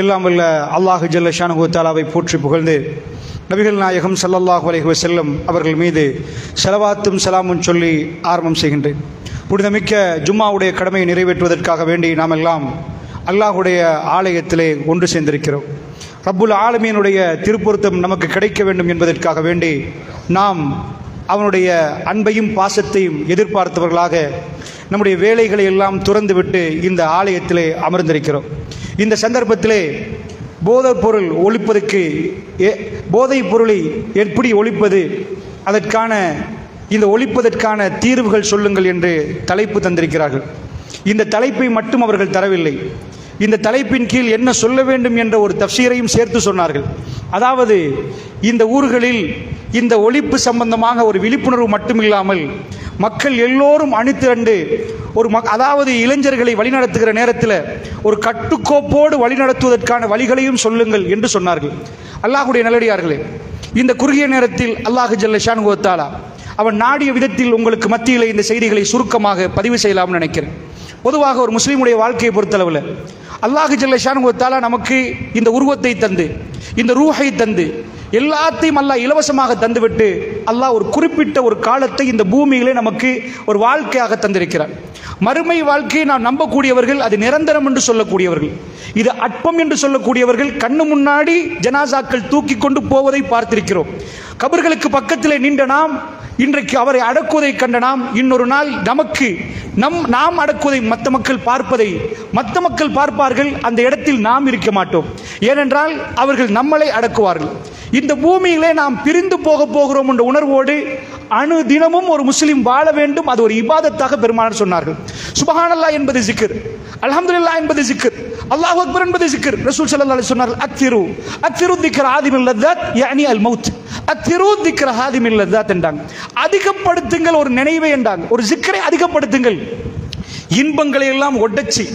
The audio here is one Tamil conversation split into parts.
எல்லாம் அல்லாஹு ஜல்ல ஷானுகு தாலாவை போற்றி புகழ்ந்து நபிகள் நாயகம் சல்லல்லாஹ் அலைஹி செல்லும் அவர்கள் மீது செலவாத்தும் சலாமும் சொல்லி ஆரம்பம் செய்கின்றேன். புனிதமிக்க ஜும்மாவுடைய கடமையை நிறைவேற்றுவதற்காக வேண்டி நாம் எல்லாம் அல்லாஹுடைய ஆலயத்திலே ஒன்று சேர்ந்திருக்கிறோம். ரப்புல் ஆலமியனுடைய திருப்பொருத்தம் நமக்கு கிடைக்க வேண்டும் என்பதற்காக வேண்டி நாம் அவனுடைய அன்பையும் பாசத்தையும் எதிர்பார்த்தவர்களாக நம்முடைய வேலைகளை எல்லாம் துறந்துவிட்டு இந்த ஆலயத்திலே அமர்ந்திருக்கிறோம். இந்த சந்தர்ப்பத்திலே போதைப் பொருள் ஒழிப்பதற்கு போதைப் பொருளை எப்படி ஒழிப்பது? அதற்கான இந்த ஒழிப்பதற்கான தீர்வுகள் சொல்லுங்கள் என்று தலைப்பு தந்திருக்கிறார்கள். இந்த தலைப்பை மட்டும் அவர்கள் தரவில்லை. இந்த தலைப்பின் கீழ் என்ன சொல்ல வேண்டும் என்ற ஒரு தப்சீரையும் சேர்த்து சொன்னார்கள். அதாவது இந்த ஊர்களில் இந்த ஒழிப்பு சம்பந்தமாக ஒரு விழிப்புணர்வு மட்டுமில்லாமல் மக்கள் எல்லோரும் அணித்திரண்டு ஒரு மக் அதாவது இளைஞர்களை வழிநடத்துகிற நேரத்தில் ஒரு கட்டுக்கோப்போடு வழிநடத்துவதற்கான வழிகளையும் சொல்லுங்கள் என்று சொன்னார்கள். அல்லாஹுடைய நல்லடியார்களே இந்த குறுகிய நேரத்தில் அல்லாஹு ஜல்ல ஷான் கோத்தாலா அவன் நாடிய விதத்தில் உங்களுக்கு மத்தியில் இந்த செய்திகளை சுருக்கமாக பதிவு செய்யலாம்னு நினைக்கிறேன். பொதுவாக ஒரு முஸ்லீமுடைய வாழ்க்கையை பொறுத்தளவில் அல்லாஹு ஜல்லஷான் நமக்கு இந்த உருவத்தை தந்து இந்த ரூஹை தந்து எல்லாத்தையும் அல்லாஹ் இலவசமாக தந்துவிட்டு அல்லாஹ் ஒரு குறிப்பிட்ட ஒரு காலத்தை இந்த பூமியிலே நமக்கு ஒரு வாழ்க்கையாக தந்திருக்கிறார். மறுமை வாழ்க்கையை நாம் நம்பக்கூடியவர்கள் அது நிரந்தரம் என்று சொல்லக்கூடியவர்கள். இது அற்பம் என்று சொல்லக்கூடியவர்கள் கண்ணு முன்னாடி ஜனாசாக்கள் தூக்கி கொண்டு போவதை பார்த்திருக்கிறோம். கபர்களுக்கு பக்கத்திலே நின்ற நாம் இன்றைக்கு அவரை அடக்குவதை கண்ட நாம் இன்னொரு நாள் நமக்கு நம் நாம் அடக்குவதை மற்ற மக்கள் பார்ப்பதை மற்ற மக்கள் பார்ப்பார்கள் அந்த இடத்தில் நாம் இருக்க மாட்டோம். ஏனென்றால் அவர்கள் நம்மளை அடக்குவார்கள். இந்த பூமியிலே நாம் பிரிந்து போக போகிறோம் என்ற உணர்வோடு அணு தினமும் ஒரு முஸ்லீம் வாழ வேண்டும். அது ஒரு இபாதத்தாக பெருமானார் சொன்னார்கள். சுபஹானல்லா என்பது ஜிக்கர் அலமதுல்லா என்பது ஜிக்கர் அல்லாஹ் அக்பர் என்பது ஜிக்கர் ரசூல் சல்லா சொன்னார்கள் அத்திரு அத்திரு திக்கர் ஆதிமில் லத்தத் யானி அல் மவுத் அத்திரு திக்கர் ஆதிமில் லத்தத் என்றாங்க. அதிகப்படுத்துங்கள் ஒரு நினைவை என்றாங்க. ஒரு ஜிக்கரை அதிகப்படுத்துங்கள். இன்பங்களை எல்லாம் ஒட்டச்சி.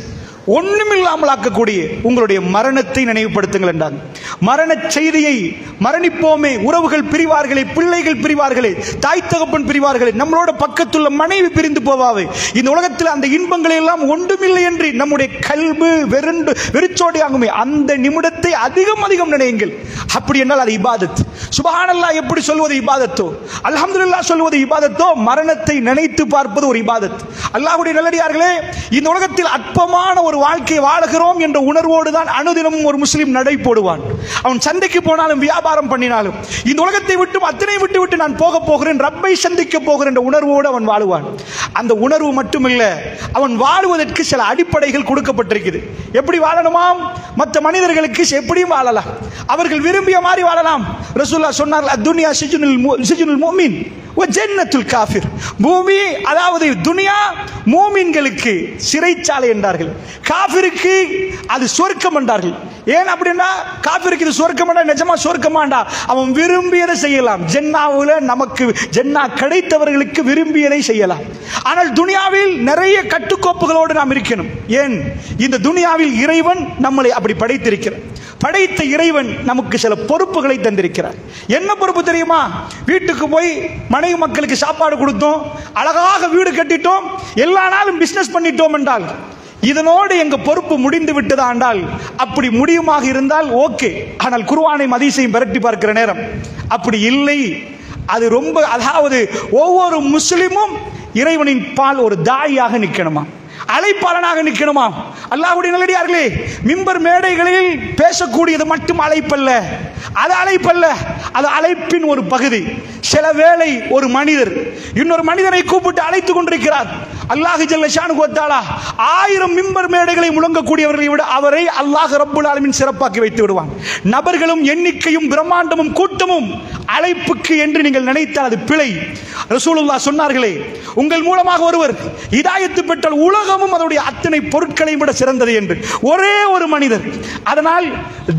ஒண்ணுமில்லாமல் ஆக்கக்கூடிய உங்களுடைய மரணத்தை நினைவுபடுத்துங்கள் என்றாங்க. மரண செய்தியை மரணிப்போமே உறவுகள் பிரிவார்களே பிள்ளைகள் பிரிவார்களே தாய் தகப்பன் பிரிவார்களே நம்மளோட பக்கத்துள்ள மனைவி பிரிந்து போவாவே. இந்த உலகத்தில் அந்த இன்பங்களை எல்லாம் ஒன்றுமில்லை என்று நம்முடைய கல்வு வெறுண்டு வெறிச்சோடி ஆகுமே. அந்த நிமிடத்தை அதிகம் அதிகம் நினையுங்கள். அப்படி என்றால் அது இபாதத். சுபஹானல்லா எப்படி சொல்வது இபாதத்தோ? அல்ஹம்துல்லா சொல்வது இபாதத்தோ? மரணத்தை நினைத்து பார்ப்பது ஒரு இபாதத். அல்லாஹ்வுடைய நல்லடியார்களே இந்த உலகத்தில் அற்பமான ஒரு வாழ்க்கை வாழுகிறோம் என்ற உணர்வோடு தான் அனுதினமும் ஒரு முஸ்லீம் நடை போடுவான். அவன் சந்தைக்கு போனாலும் வியாபாரம் பண்ணினாலும் இந்த உலகத்தை விட்டு அத்தனை விட்டு விட்டு நான் போக போகிறேன் ரப்பை சந்திக்க போகிறேன் என்ற உணர்வோடு அவன் வாழுவான். அந்த உணர்வு மட்டுமில்லை அவன் வாழுவதற்கு சில அடிப்படைகள் கொடுக்கப்பட்டிருக்குது. எப்படி வாழணுமாம்? மற்ற மனிதர்களுக்கு எப்படியும் வாழலாம். அவர்கள் விரும்பிய மாதிரி வாழலாம். ரசூல்லா சொன்னார் துனியா சிஜுனுல் சிஜுனில் சிஜுனுல் ஜென்னத்துல் காஃபிர். பூமி அதாவது துனியா மூமின்களுக்கு சிறைச்சாலை என்றார்கள். காஃபிருக்கு அது சொர்க்கம் என்றார்கள். ஏன் அப்படின்னா காஃபிருக்கு இது சொர்க்கமாண்டா நிஜமா சொர்க்கமாண்டா அவன் விரும்பியதை செய்யலாம். ஜென்னாவில் நமக்கு ஜென்னா கிடைத்தவர்களுக்கு விரும்பியதை செய்யலாம். ஆனால் துனியாவில் நிறைய கட்டுக்கோப்புகளோடு நாம் இருக்கணும். ஏன்? இந்த துனியாவில் இறைவன் நம்மளை அப்படி படைத்திருக்கிறார். படைத்த இறைவன் நமக்கு சில பொறுப்புகளை தந்திருக்கிறார். என்ன பொறுப்பு தெரியுமா? வீட்டுக்கு போய் மனைவி மக்களுக்கு சாப்பாடு கொடுத்தோம். அழகாக வீடு கட்டிட்டோம். எல்லா நாளும் பிசினஸ் பண்ணிட்டோம் என்றால் இதனோடு எங்க பொறுப்பு முடிந்து விட்டதா என்றால் அப்படி முடியுமாக இருந்தால் ஓகே. ஆனால் குருவானை மதிசையும் விரட்டி பார்க்கிற நேரம். அப்படி இல்லை. அது ரொம்ப அதாவது ஒவ்வொரு முஸ்லிமும் இறைவனின் பால் ஒரு தாயாக நிற்கணுமா? அழைப்பாளனாக நிற்கணுமா? அல்லாஹுடைய நல்லடியார்களே மிம்பர் மேடைகளில் பேசக்கூடியது மட்டும் அழைப்பல்ல. அது அழைப்பல்ல. அது அழைப்பின் ஒரு பகுதி. சில வேளை ஒரு மனிதர் இன்னொரு மனிதனை கூப்பிட்டு அழைத்து கொண்டிருக்கிறார். அல்லாஹ் ஜல்லஷானு கோத்தாலா ஆயிரம் மிம்பர் மேடைகளை முழங்கக்கூடியவர்களை விட அவரை அல்லாஹ் ரப்புல் ஆலமின் சிறப்பாக்கி வைத்து விடுவான். நபர்களும் எண்ணிக்கையும் பிரம்மாண்டமும் கூட்டமும் அழைப்புக்கு என்று நீங்கள் நினைத்தால் அது பிழை. ரசூலுல்லாஹ் சொன்னார்களே உங்கள் மூலமாக ஒருவர் இதாயத்து பெற்றால் உலக உலகமும் அதனுடைய அத்தனை பொருட்களையும் விட சிறந்தது என்று. ஒரே ஒரு மனிதர். அதனால்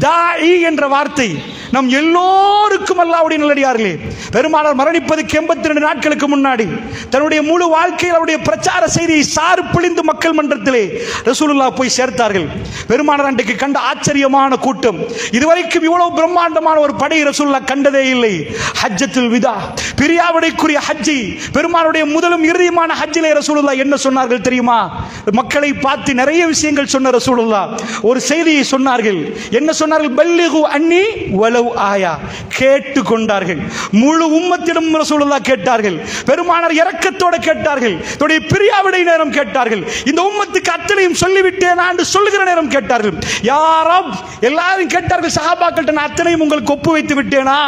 தாயி என்ற வார்த்தை நம் எல்லோருக்கும் அல்லாவுடைய நல்லடியார்களே. பெருமானார் மரணிப்பதுக்கு எண்பத்தி ரெண்டு நாட்களுக்கு முன்னாடி தன்னுடைய முழு வாழ்க்கையில் அவருடைய பிரச்சார செய்தியை சாறு பிழிந்து மக்கள் மன்றத்திலே ரசூலுல்லா போய் சேர்த்தார்கள். பெருமானார் அன்றைக்கு கண்ட ஆச்சரியமான கூட்டம். இதுவரைக்கும் இவ்வளவு பிரம்மாண்டமான ஒரு படை ரசூல்லா கண்டதே இல்லை. ஹஜ்ஜத்தில் விதா. பிரியாவிடைக்குரிய ஹஜ்ஜி பெருமானுடைய முதலும் இறுதியுமான ஹஜ்ஜிலே ரசூலுல்லா என்ன சொன்னார்கள் தெரியுமா? மக்களை பார்த்து நிறைய விஷயங்கள் சொன்ன ரசூலுல்லா. ஒரு செய்தியை சொன்னார்கள். என்ன சொன்னார்கள்? பல்லிகு அண்ணி வலவு ஆயா. கேட்டு கொண்டார்கள் முழு உம்மத்திடம் ரசூலுல்லா கேட்டார்கள். பெருமானார் இரக்கத்தோட கேட்டார்கள். தன்னுடைய பிரியாவிடை நேரம் கேட்டார்கள். இந்த உம்மத்துக்கு அத்தனையும் சொல்லிவிட்டேனா என்று சொல்லுகிற நேரம் கேட்டார்கள். யாரும் எல்லாரும் கேட்டார்கள் சஹாபாக்கள்ட்ட நான் அத்தனையும் உங்களுக்கு ஒப்பு வைத்து விட்டேனா?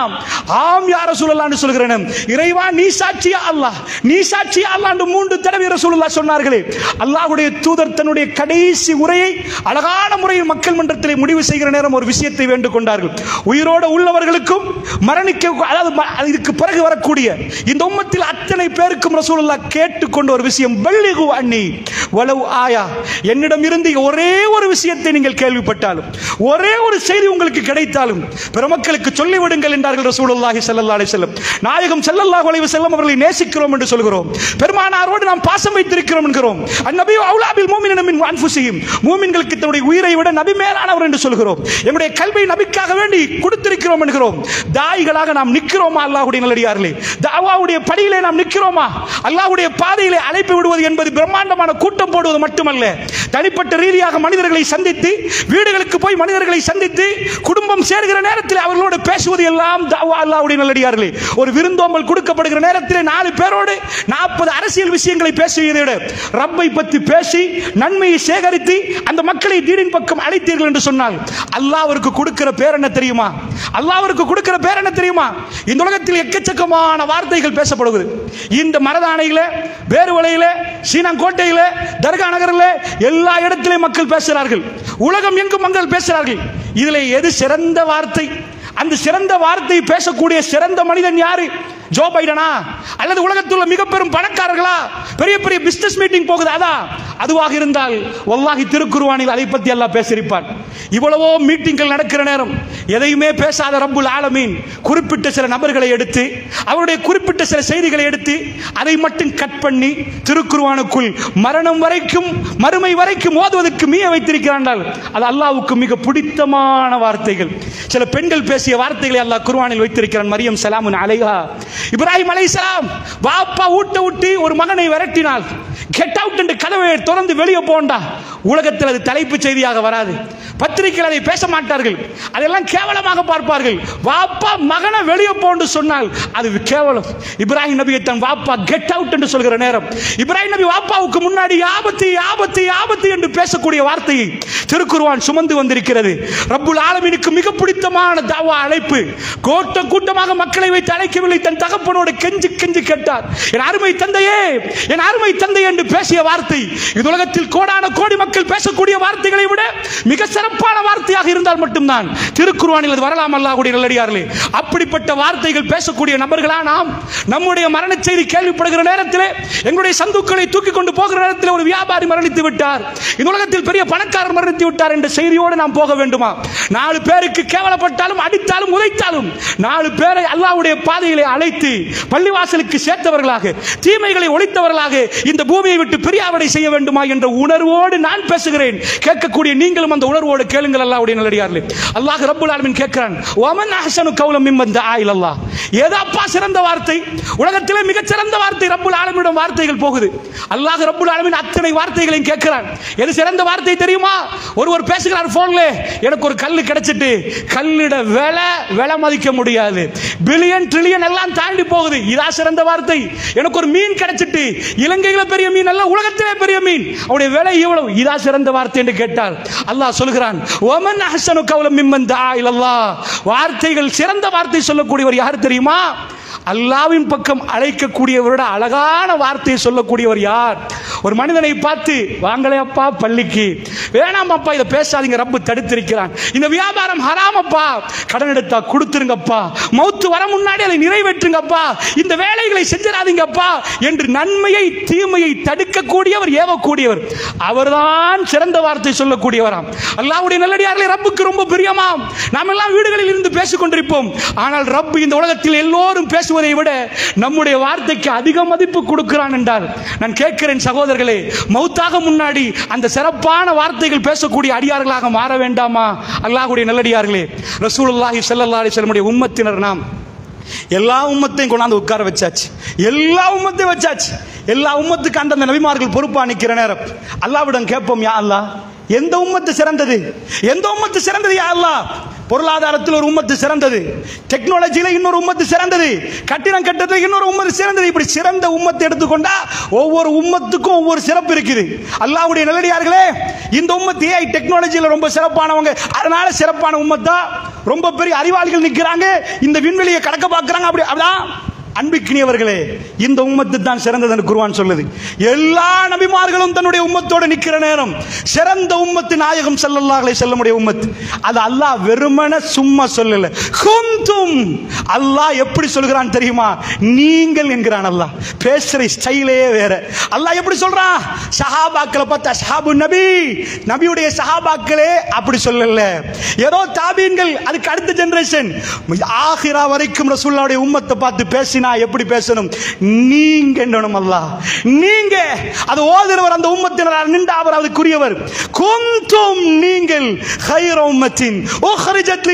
ஆம் யார சொல்லலான்னு சொல்கிறேன் இறைவா நீ சாட்சியா அல்லாஹ்? நீ சாட்சியா அல்லாண்டு மூன்று தடவை ரசூலுல்லா சொன்னார்களே. அல்லாஹுடைய தூதர் தன்னுடைய கடைசி உரையை அழகான முறையில் மக்கள் மன்றத்தில் முடிவு செய்கிற நேரம் ஒரு விஷயத்தை வேண்டுக் கொண்டார்கள் உயிரோடு உள்ளவர்களுக்கும் மரணிக்க அதாவது இதுக்கு பிறகு வரக்கூடிய இந்த உம்மத்தில் அத்தனை பேருக்கும் ரசூலுல்லாஹ் கேட்டுக்கொண்ட ஒரு விஷயம் பல்லிகு அண்ணி வலவு ஆயா. என்னிடம் இருந்து ஒரே ஒரு விஷயத்தை நீங்கள் கேள்விப்பட்டாலும் ஒரே ஒரு செய்தி உங்களுக்கு கிடைத்தாலும் பெருமக்களுக்கு சொல்லிவிடுங்கள் என்றார்கள் ரசூலுல்லாஹி ஸல்லல்லாஹு அலைஹி வஸல்லம். நாயகம் ஸல்லல்லாஹு அலைஹி வஸல்லம் அவர்களை நேசிக்கிறோம் என்று சொல்கிறோம். பெருமானாரோடு நாம் பாசம் வைத்திருக்கிறோம் என்கிறோம். அந்நபி அவுலாபில் மூமினின மின் அன்புசியும் மூமின்களுக்கு தன்னுடைய உயிரை விட நபி மேலானவர் என்று சொல்கிறோம் எங்களுடைய கல்வி நபிக்காக வேண்டி கொடுத்திருக்கிறோம் என்கிறோம். தாய்களாக நாம் நிற்கிறோமா அல்லாஹ்வுடைய நல்லடியார்களே? தாவாவுடைய படியிலே நாம் நிற்கிறோமா? அல்லாஹுடைய பாதையிலே அழைப்பு விடுவது என்பது பிரம்மாண்டமான கூட்டம் போடுவது மட்டுமல்ல. தனிப்பட்ட ரீதியாக மனிதர்களை சந்தித்து வீடுகளுக்கு போய் மனிதர்களை சந்தித்து குடும்பம் சேர்கிற நேரத்தில் அவர்களோடு பேசுவது எல்லாம் தாவா அல்லாஹ்வுடைய நல்லடியார்களே. ஒரு விருந்தோம்பல் கொடுக்கப்படுகிற நேரத்தில் நாலு பேரோடு நாற்பது அரசியல் விஷயங்களை பேசுவதை விட ரப்பை பற்றி பேசி நன்மையை சேகரித்து அந்த மக்களை தீனின் பக்கம் அழைத்தீர்கள் என்று சொன்னால் அல்லாவிற்கு கொடுக்கிற பேர் என்ன தெரியுமா? அல்லாவிற்கு கொடுக்கிற பேர் என்ன தெரியுமா? இந்த உலகத்தில் எக்கச்சக்கமான வார்த்தைகள் பேசப்படுகிறது இந்த மரதானையில வேறுவலையில் சீனாங்கோட்டையில் தர்கா நகரில் எல்லா இடத்திலும் மக்கள் பேசுகிறார்கள். உலகம் எங்கும் மக்கள் பேசுகிறார்கள். இதில் எது சிறந்த வார்த்தை? அந்த சிறந்த வார்த்தை பேசக்கூடிய சிறந்த மனிதன் யாரு? ஜோ பைடனா? அல்லது உலகத்தில் உள்ள மிக பெரும் பணக்காரர்களா? பெரிய பெரிய பிசினஸ் மீட்டிங் போகுது அதான் அதுவாக இருந்தால் ஒல்லாகி திருக்குருவானில் அதை பற்றி எல்லாம் பேசிருப்பார் இவ்வளவோ மீட்டிங்கள் நடக்கிற நேரம் எதையுமே பேசாத ரப்புல் ஆலமீன் குறிப்பிட்ட சில நபர்களை எடுத்து அவருடைய குறிப்பிட்ட சில செய்திகளை எடுத்து அதை மட்டும் கட் பண்ணி திருக்குருவானுக்குள் மரணம் வரைக்கும் மறுமை வரைக்கும் ஓதுவதற்கு மீய வைத்திருக்கிறான் அது அல்லாவுக்கு மிக பிடித்தமான வார்த்தைகள். சில பெண்கள் பேசிய வார்த்தைகளை அல்லாஹ் குருவானில் வைத்திருக்கிறான் மரியம் சலாமுன் அலைஹா. இப்ராஹிம் அலைசலாம் வாப்பா ஊட்ட ஊட்டி ஒரு மகனை விரட்டினால் கெட் அவுட் என்று கதவை திறந்து வெளியே போண்டா. உலகத்தில் அது தலைப்பு செய்தியாக வராது. பத்திரிகையில் அதை பேச மாட்டார்கள். அதெல்லாம் கேவலமாக பார்ப்பார்கள். வாப்பா மகனை வெளியே போன்னு சொன்னால் அது கேவலம். இப்ராஹிம் நபியை தன் வாப்பா கெட் அவுட் என்று சொல்கிற நேரம். இப்ராஹிம் நபி வாப்பாவுக்கு முன்னாடி ஆபத்து ஆபத்து ஆபத்து என்று பேசக்கூடிய வார்த்தையை திருக்குருவான் சுமந்து வந்திருக்கிறது. ரப்புல் ஆலமினுக்கு மிக பிடித்தமான தாவா அழைப்பு. கோட்ட கூட்டமாக மக்களை வைத்து அழைக்கவில்லை தன் தகப்பனோடு கெஞ்சி கெஞ்சி கேட்டார். என் அருமை தந்தையே என் அருமை தந்தை என்று பேசிய வார்த்தை இது உலகத்தில் கோடான கோடி மக்கள் பேசக்கூடிய வார்த்தைகளை விட மிக சிறப்பான வார்த்தையாக இருந்தால் மட்டும்தான் திருக்குருவானில் அது வரலாம் அல்லாஹுடைய நல்லடியார்களே. அப்படிப்பட்ட வார்த்தைகள் பேசக்கூடிய நபர்களா நாம்? நம்முடைய மரண செய்தி கேள்விப்படுகிற நேரத்தில் எங்களுடைய சந்துக்களை தூக்கி கொண்டு போகிற நேரத்தில் ஒரு வியாபாரி மரணித்து விட்டார். இந்த உலகத்தில் பெரிய பணக்காரர் மரணித்து விட்டார் என்ற செய்தியோடு நாம் போக வேண்டுமா? நாலு பேருக்கு கேவலப்பட்டாலும் அடித்தாலும் உதைத்தாலும் நாலு பேரை அல்லாஹ்வுடைய பாதையிலே அழைத்து பள்ளிவாசலுக்கு சேர்த்தவர்களாக தீமைகளை ஒழித்தவர்களாக இந்த பூமியை விட்டு பிரியாவடை செய்ய வேண்டுமா என்ற உணர்வோடு நான் பேசுகிறேன். கேட்கக்கூடிய நீங்களும் அந்த உணர்வோடு கேளுங்கள் அல்லாவுடைய நல்லடியார்களே. அல்லாஹ் ரப்புல் ஆலமின் கேட்கிறான் வமன் அஹசனு கவுலம் மிம்பந்த ஆயில் இலல்லாஹ். ஏதாப்பா சிறந்த வார்த்தை உலகத்திலே மிகச் சிறந்த வார்த்தை ரப்புல் ஆலமிடம் வார்த்தைகள் போகுது. அல்லாஹ் ரப்புல் ஆலமின் அத்தனை வார்த்தைகளையும் கேட்கிறான். எது சிறந்த வார்த்தை தெரியுமா? ஒருவர் பேசுகிறார் போன்ல எனக்கு ஒரு கல்லு கிடைச்சிட்டு கல்லிட விலை விலை மதிக்க முடியாது. பில்லியன் ட்ரில்லியன் எல்லாம் தாண்டி போகுது. இதா சிறந்த வார்த்தை. எனக்கு ஒரு மீன் கிடைச்சிட்டு. இலங்கையில பெரிய மீன் அல்ல உலகத்திலே பெரிய மீன். அவருடைய விலை இவ்வளவு இதா சிறந்த வார்த்தை என்று கேட்டால் அல்லாஹ் சொல்கிறான் ஒமன் அஹசனு கவலம் மிம்மன் தா இலல்லாஹ். வார்த்தைகள் சிறந்த வார்த்தை சொல்லக்கூடியவர் யார் தெரியுமா? அல்லாவின் பக்கம் அழைக்கக்கூடியவரோட அழகான வார்த்தையை சொல்லக்கூடியவர் யார்? ஒரு மனிதனை பார்த்து வாங்களே அப்பா பள்ளிக்கு. வேணாம் அப்பா இதை பேசாதீங்க ரப்பு தடுத்திருக்கிறான். இந்த வியாபாரம் ஹராமப்பா கடன் எடுத்தா கொடுத்துருங்கப்பா. மௌத்து வர முன்னாடி அதை நிறைவேற்றுங்கப்பா. இந்த வேலைகளை செஞ்சிடாதீங்கப்பா என்று நன்மையை தீமையை தடுக்கக்கூடியவர் ஏவக்கூடியவர். அவர்தான் சிறந்த வார்த்தை சொல்லக்கூடியவராம். அல்லாவுடைய நல்லடியார்களே ரப்புக்கு ரொம்ப பிரியமாம். நாம் எல்லாம் வீடுகளில் இருந்து பேசிக் கொண்டிருப்போம் ஆனால் ரப்பு இந்த உலகத்தில் எல்லோரும் பேசுவதை விட நம்முடைய வார்த்தைக்கு அதிக மதிப்பு கொடுக்கிறான் என்றால் நான் கேட்கிறேன் சகோதரர்களே மௌத்தாக முன்னாடி அந்த சிறப்பான வார்த்தைகள் பேசக்கூடிய அடியார்களாக மாற வேண்டாமா? அல்லாஹுடைய நல்லடியார்களே ரசூலுல்லாஹி ஸல்லல்லாஹு அலைஹி வஸல்லமுடைய உம்மத்தினர் நாம் எல்லா உம்மத்தையும் கொண்டாந்து உட்கார வச்சாச்சு. எல்லா உம்மத்தையும் வச்சாச்சு. எல்லா உம்மத்துக்கு அந்தந்த நபிமார்கள் பொறுப்பா நிற்கிற நேரம். அல்லாவிடம் கேட்போம் யா அல்லாஹ் எந்த உம்மத்து சிறந்தது? எந்த உம்மத்து சிறந்தது யா அல்லாஹ்? பொருளாதாரத்தில் ஒரு உம்மத்து சிறந்தது. டெக்னாலஜியில இன்னொரு உம்மத்து சிறந்தது. கட்டிடம் கட்டத்தில் இன்னொரு உம்மத்து சிறந்தது. இப்படி சிறந்த உம்மத்தை எடுத்துக்கொண்டா ஒவ்வொரு உம்மத்துக்கும் ஒவ்வொரு சிறப்பு இருக்குது. அல்லாவுடைய நிலடியார்களே இந்த உம்மத்து ஏஐ டெக்னாலஜியில ரொம்ப சிறப்பானவங்க. அதனால சிறப்பான உம்மத்தா ரொம்ப பெரிய அறிவாளிகள் நிற்கிறாங்க இந்த விண்வெளியை கடக்க பார்க்குறாங்க. அப்படி அதான் அன்பிக்கினியவர்களே இந்த உம்மத்து தான் சிறந்தது என்று குருவான் சொல்லுது. எல்லா நபிமார்களும் தன்னுடைய உம்மத்தோடு நிற்கிற நேரம் சிறந்த உம்மத்து நாயகம் செல்லல்லாகளை செல்ல முடிய உம்மத்து அது அல்லாஹ் வெறுமன சும்மா சொல்லல. குந்தும் அல்லாஹ் எப்படி சொல்கிறான் தெரியுமா? நீங்கள் என்கிறான் அல்லாஹ். பேசுற ஸ்டைலே வேற. அல்லாஹ் எப்படி சொல்றான்? சஹாபாக்களை பார்த்தா சஹாபு நபி நபியுடைய சஹாபாக்களே அப்படி சொல்லல. ஏதோ தாபீன்கள் அதுக்கு அடுத்த ஜெனரேஷன் ஆஹிரா வரைக்கும் ரசூல்லாவுடைய உம்மத்தை பார்த்து பேசின எப்படி பேசணும்? நீங்க என்னணும் அல்லாஹ். நீங்க அது ஓதுறவர் அந்த உம்மத்தினரால் நின்று அவர் அதுக்குரியவர் குந்தும் நீங்கள் ஹைர உம்மத்தின். உஹ்ரிஜத்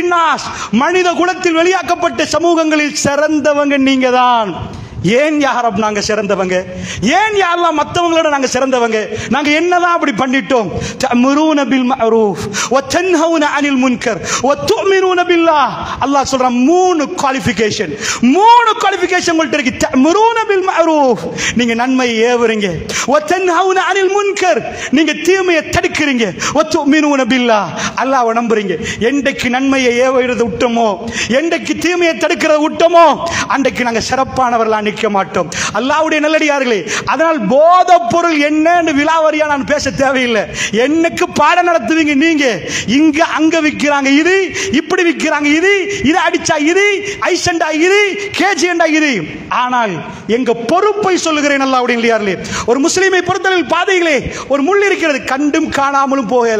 மனித குலத்தில் வெளியாக்கப்பட்ட சமூகங்களில் சிறந்தவங்க நீங்க தான் ஏன் யாரப் நாங்க சிறந்தவங்க? ஏன் யாரெல்லாம் மற்றவங்களோட நாங்க சிறந்தவங்க? நாங்க என்னதான் அப்படி பண்ணிட்டோம்? தஅமுரூன பில் மஅரூஃப் வ தன்ஹவுன அனில் முன்கர் வ துமினூன பில்லாஹ். அல்லாஹ் சொல்றான் மூணு குவாலிஃபிகேஷன் மூணு குவாலிஃபிகேஷன் உங்கள்ட்ட இருக்கு. தஅமுரூன பில் மஅரூஃப் நீங்க நன்மையை ஏவுறீங்க. வ தன்ஹவுன அனில் முன்கர் நீங்க தீமையை தடுக்கிறீங்க. வ துமினூன பில்லாஹ். அல்லாஹ்வை நம்புறீங்க. என்றைக்கு நன்மையை ஏவுறது விட்டோமோ என்றைக்கு தீமையை தடுக்கிறத விட்டோமோ அன்றைக்கு நாங்க சிறப்பானவர்களா நிற்க மாட்டோம். அல்லாவுடைய நல்லடியார்களே அதனால் போத பொருள் என்னன்னு விலாவரியா நான் பேச தேவையில்லை. என்னக்கு பாடம் நடத்துவீங்க நீங்க? இங்க அங்க விற்கிறாங்க இது இப்படி விற்கிறாங்க இது இது அடிச்சா இது ஐசண்டா இது கேஜிஎண்டா இது. ஆனால் எங்க பொறுப்பை சொல்லுகிறேன் அல்லாவுடைய நல்லடியார்களே. ஒரு முஸ்லீமை பொறுத்தவரை பாதைகளே ஒரு முள் இருக்கிறது கண்டும் காணாமலும் போக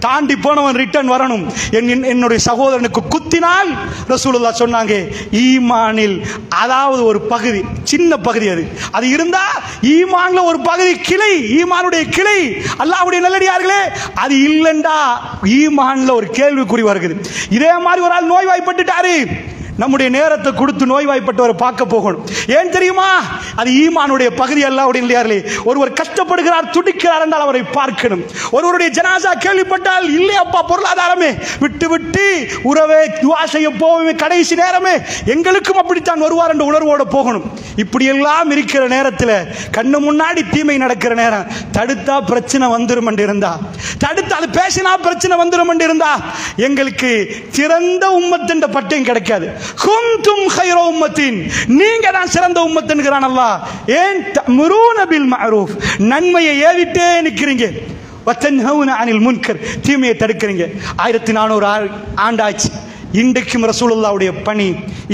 தாண்டி போனவன் ரிட்டர்ன் வரணும். என் என்- என்னுடைய சகோதரனுக்கு குத்தினால் ரசூலுல்லா சொன்னாங்க ஈமானில் அதாவது ஒரு பகுதி சின்ன பகுதி அது. அது இருந்தா ஈமான்ல ஒரு பகுதி கிளை ஈமானுடைய கிளை. அல்லாஹ்வுடைய நல்லடியார்களே அது இல்லைண்டா. ஈமான்ல ஒரு கேள்விக்குறி வருகிறது இதே மாதிரி ஒரு ஆள் நோய்வாய்ப்பட்டுட்டாரு. நம்முடைய நேரத்தை கொடுத்து நோய்வாய்ப்பட்டவரை பார்க்க போகணும். ஏன் தெரியுமா? அது ஈமானுடைய பகுதி அல்ல இல்லையார்களே ஒருவர் கஷ்டப்படுகிறார் துடிக்கிறார் என்றால் அவரை பார்க்கணும். ஒருவருடைய ஜனாசா கேள்விப்பட்டால் இல்லை அப்பா பொருளாதாரமே. விட்டு விட்டு உறவே துவா செய்ய போவே கடைசி நேரமே. எங்களுக்கும் அப்படித்தான் வருவார் என்ற உணர்வோடு போகணும். இப்படி எல்லாம் இருக்கிற நேரத்தில் கண்ணு முன்னாடி தீமை நடக்கிற நேரம். தடுத்தா பிரச்சனை வந்துடும் என்று இருந்தா. தடுத்து அது பேசினா பிரச்சனை வந்துடும் என்று இருந்தா. எங்களுக்கு சிறந்த உம்மத்தின் பட்டம் கிடைக்காது. குந்தும் ஹைர உம்மத்தின். நீங்க தான் சிறந்த உம்மத்துங்கிறான் அல்லா ஏன் தமுரூன பில் மஅரூஃப்? நன்மையை ஏவிட்டே நிக்கிறீங்க. வத்தன்ஹவுன அனில் முன்கர். தீமையை தடுக்கிறீங்க. ஆயிரத்தி நானூறு ஆண்டாச்சு. இன்றைக்கும் ரசூலுல்லாவுடைய பணி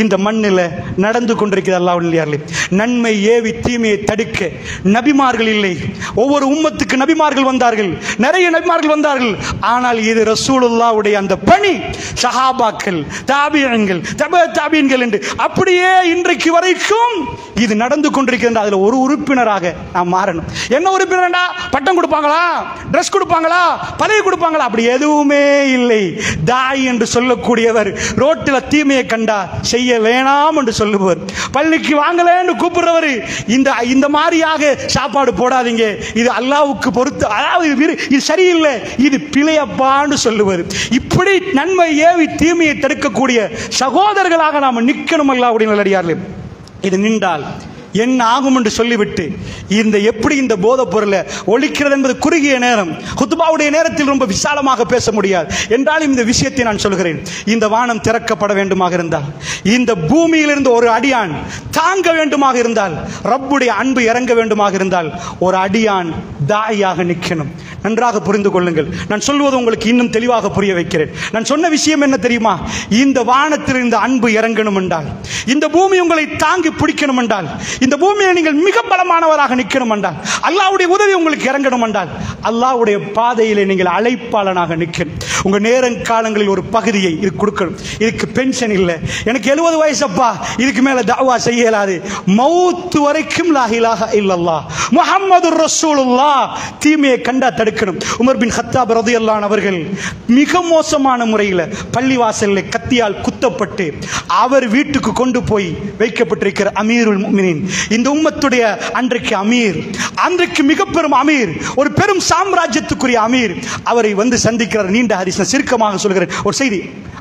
இந்த மண்ணில் நடந்து கொண்டிருக்கிறது அல்லாஹ் நன்மை ஏவி தீமையை தடுக்க நபிமார்கள் இல்லை. ஒவ்வொரு உம்மத்துக்கு நபிமார்கள் வந்தார்கள். நிறைய நபிமார்கள் வந்தார்கள். ஆனால் இது ரசூலுல்லாவுடைய அந்த பணி. சஹாபாக்கள் தாபியங்கள் தப தாபியன்கள் என்று அப்படியே இன்றைக்கு வரைக்கும் இது நடந்து கொண்டிருக்கிறது. அதில் ஒரு உறுப்பினராக நாம் மாறணும். என்ன உறுப்பினர்டா பட்டம் கொடுப்பாங்களா? ட்ரெஸ் கொடுப்பாங்களா? பதவி கொடுப்பாங்களா? அப்படி எதுவுமே இல்லை. தாய் என்று சொல்லக்கூடியவர் ரோட்டில் தீமையை கண்டா செய்ய வேணாம் என்று சொல்லுவார் பள்ளிக்கு வாங்கலன்னு கூப்பிடுறவர் இந்த இந்த மாதிரியாக சாப்பாடு போடாதீங்க. இது அல்லாவுக்கு பொறுத்து அதாவது இது இது சரியில்லை இது பிழையப்பான்னு சொல்லுவார் இப்படி நன்மை ஏவி தீமையை தடுக்கக்கூடிய சகோதரர்களாக நாம் நிற்கணும் அல்லாவுடைய நல்லடியார்கள். இது நின்றால் என்ன ஆகும் என்று சொல்லிவிட்டு இந்த எப்படி இந்த போதைப் பொருளை ஒழிக்கிறது என்பது குறுகிய நேரம். ஹுத்துபாவுடைய நேரத்தில் ரொம்ப விசாலமாக பேச முடியாது. என்றாலும் இந்த விஷயத்தை நான் சொல்கிறேன். இந்த வானம் திறக்கப்பட வேண்டுமாக இருந்தால் இந்த பூமியிலிருந்து ஒரு அடியான் தாங்க வேண்டுமாக இருந்தால் ரப்புடைய அன்பு இறங்க வேண்டுமாக இருந்தால் ஒரு அடியான் தாயாக நிற்கணும். நன்றாக புரிந்து கொள்ளுங்கள். நான் சொல்வது உங்களுக்கு இன்னும் தெளிவாக புரிய வைக்கிறேன். நான் சொன்ன விஷயம் என்ன தெரியுமா? இந்த வானத்தில் இந்த அன்பு இறங்கணும் என்றால் இந்த பூமி உங்களை தாங்கி பிடிக்கணும் என்றால் இந்த பூமியை நீங்கள் மிக பலமானவராக நிற்கணும் என்றால் அல்லாவுடைய உதவி உங்களுக்கு இறங்கணும் என்றால் அல்லாவுடைய பாதையிலே நீங்கள் அழைப்பாளனாக நிற்கணும் உங்க நேரங்காலங்களில் ஒரு பகுதியை இது கொடுக்கணும். இதுக்கு பென்ஷன் இல்லை. எனக்கு எழுபது வயசப்பா இதுக்கு மேல தாவா செய்ய இயலாது. மௌத்து வரைக்கும் லாஹிலாக இல்லல்லா முஹம்மது ரசூலுல்லா தீமையை கண்டா தடுக்கணும். உமர் பின் ஹத்தாப் ரதியல்லான் அவர்கள் மிக மோசமான முறையில் பள்ளிவாசலில் கத்தியால் குத்தப்பட்டு அவர் வீட்டுக்கு கொண்டு போய் வைக்கப்பட்டிருக்கிற அமீருல் முமினின் இந்த உம்மத்துடைய அன்றைக்கு அமீர் அன்றைக்கு மிக பெரும் அமீர் ஒரு பெரும் சாம்ராஜ்யத்துக்குரிய அமீர் அவரை வந்து சந்திக்கிறார். நீண்ட ஹரிசன் சிறுக்கமாக சொல்கிறேன். ஒரு செய்தி.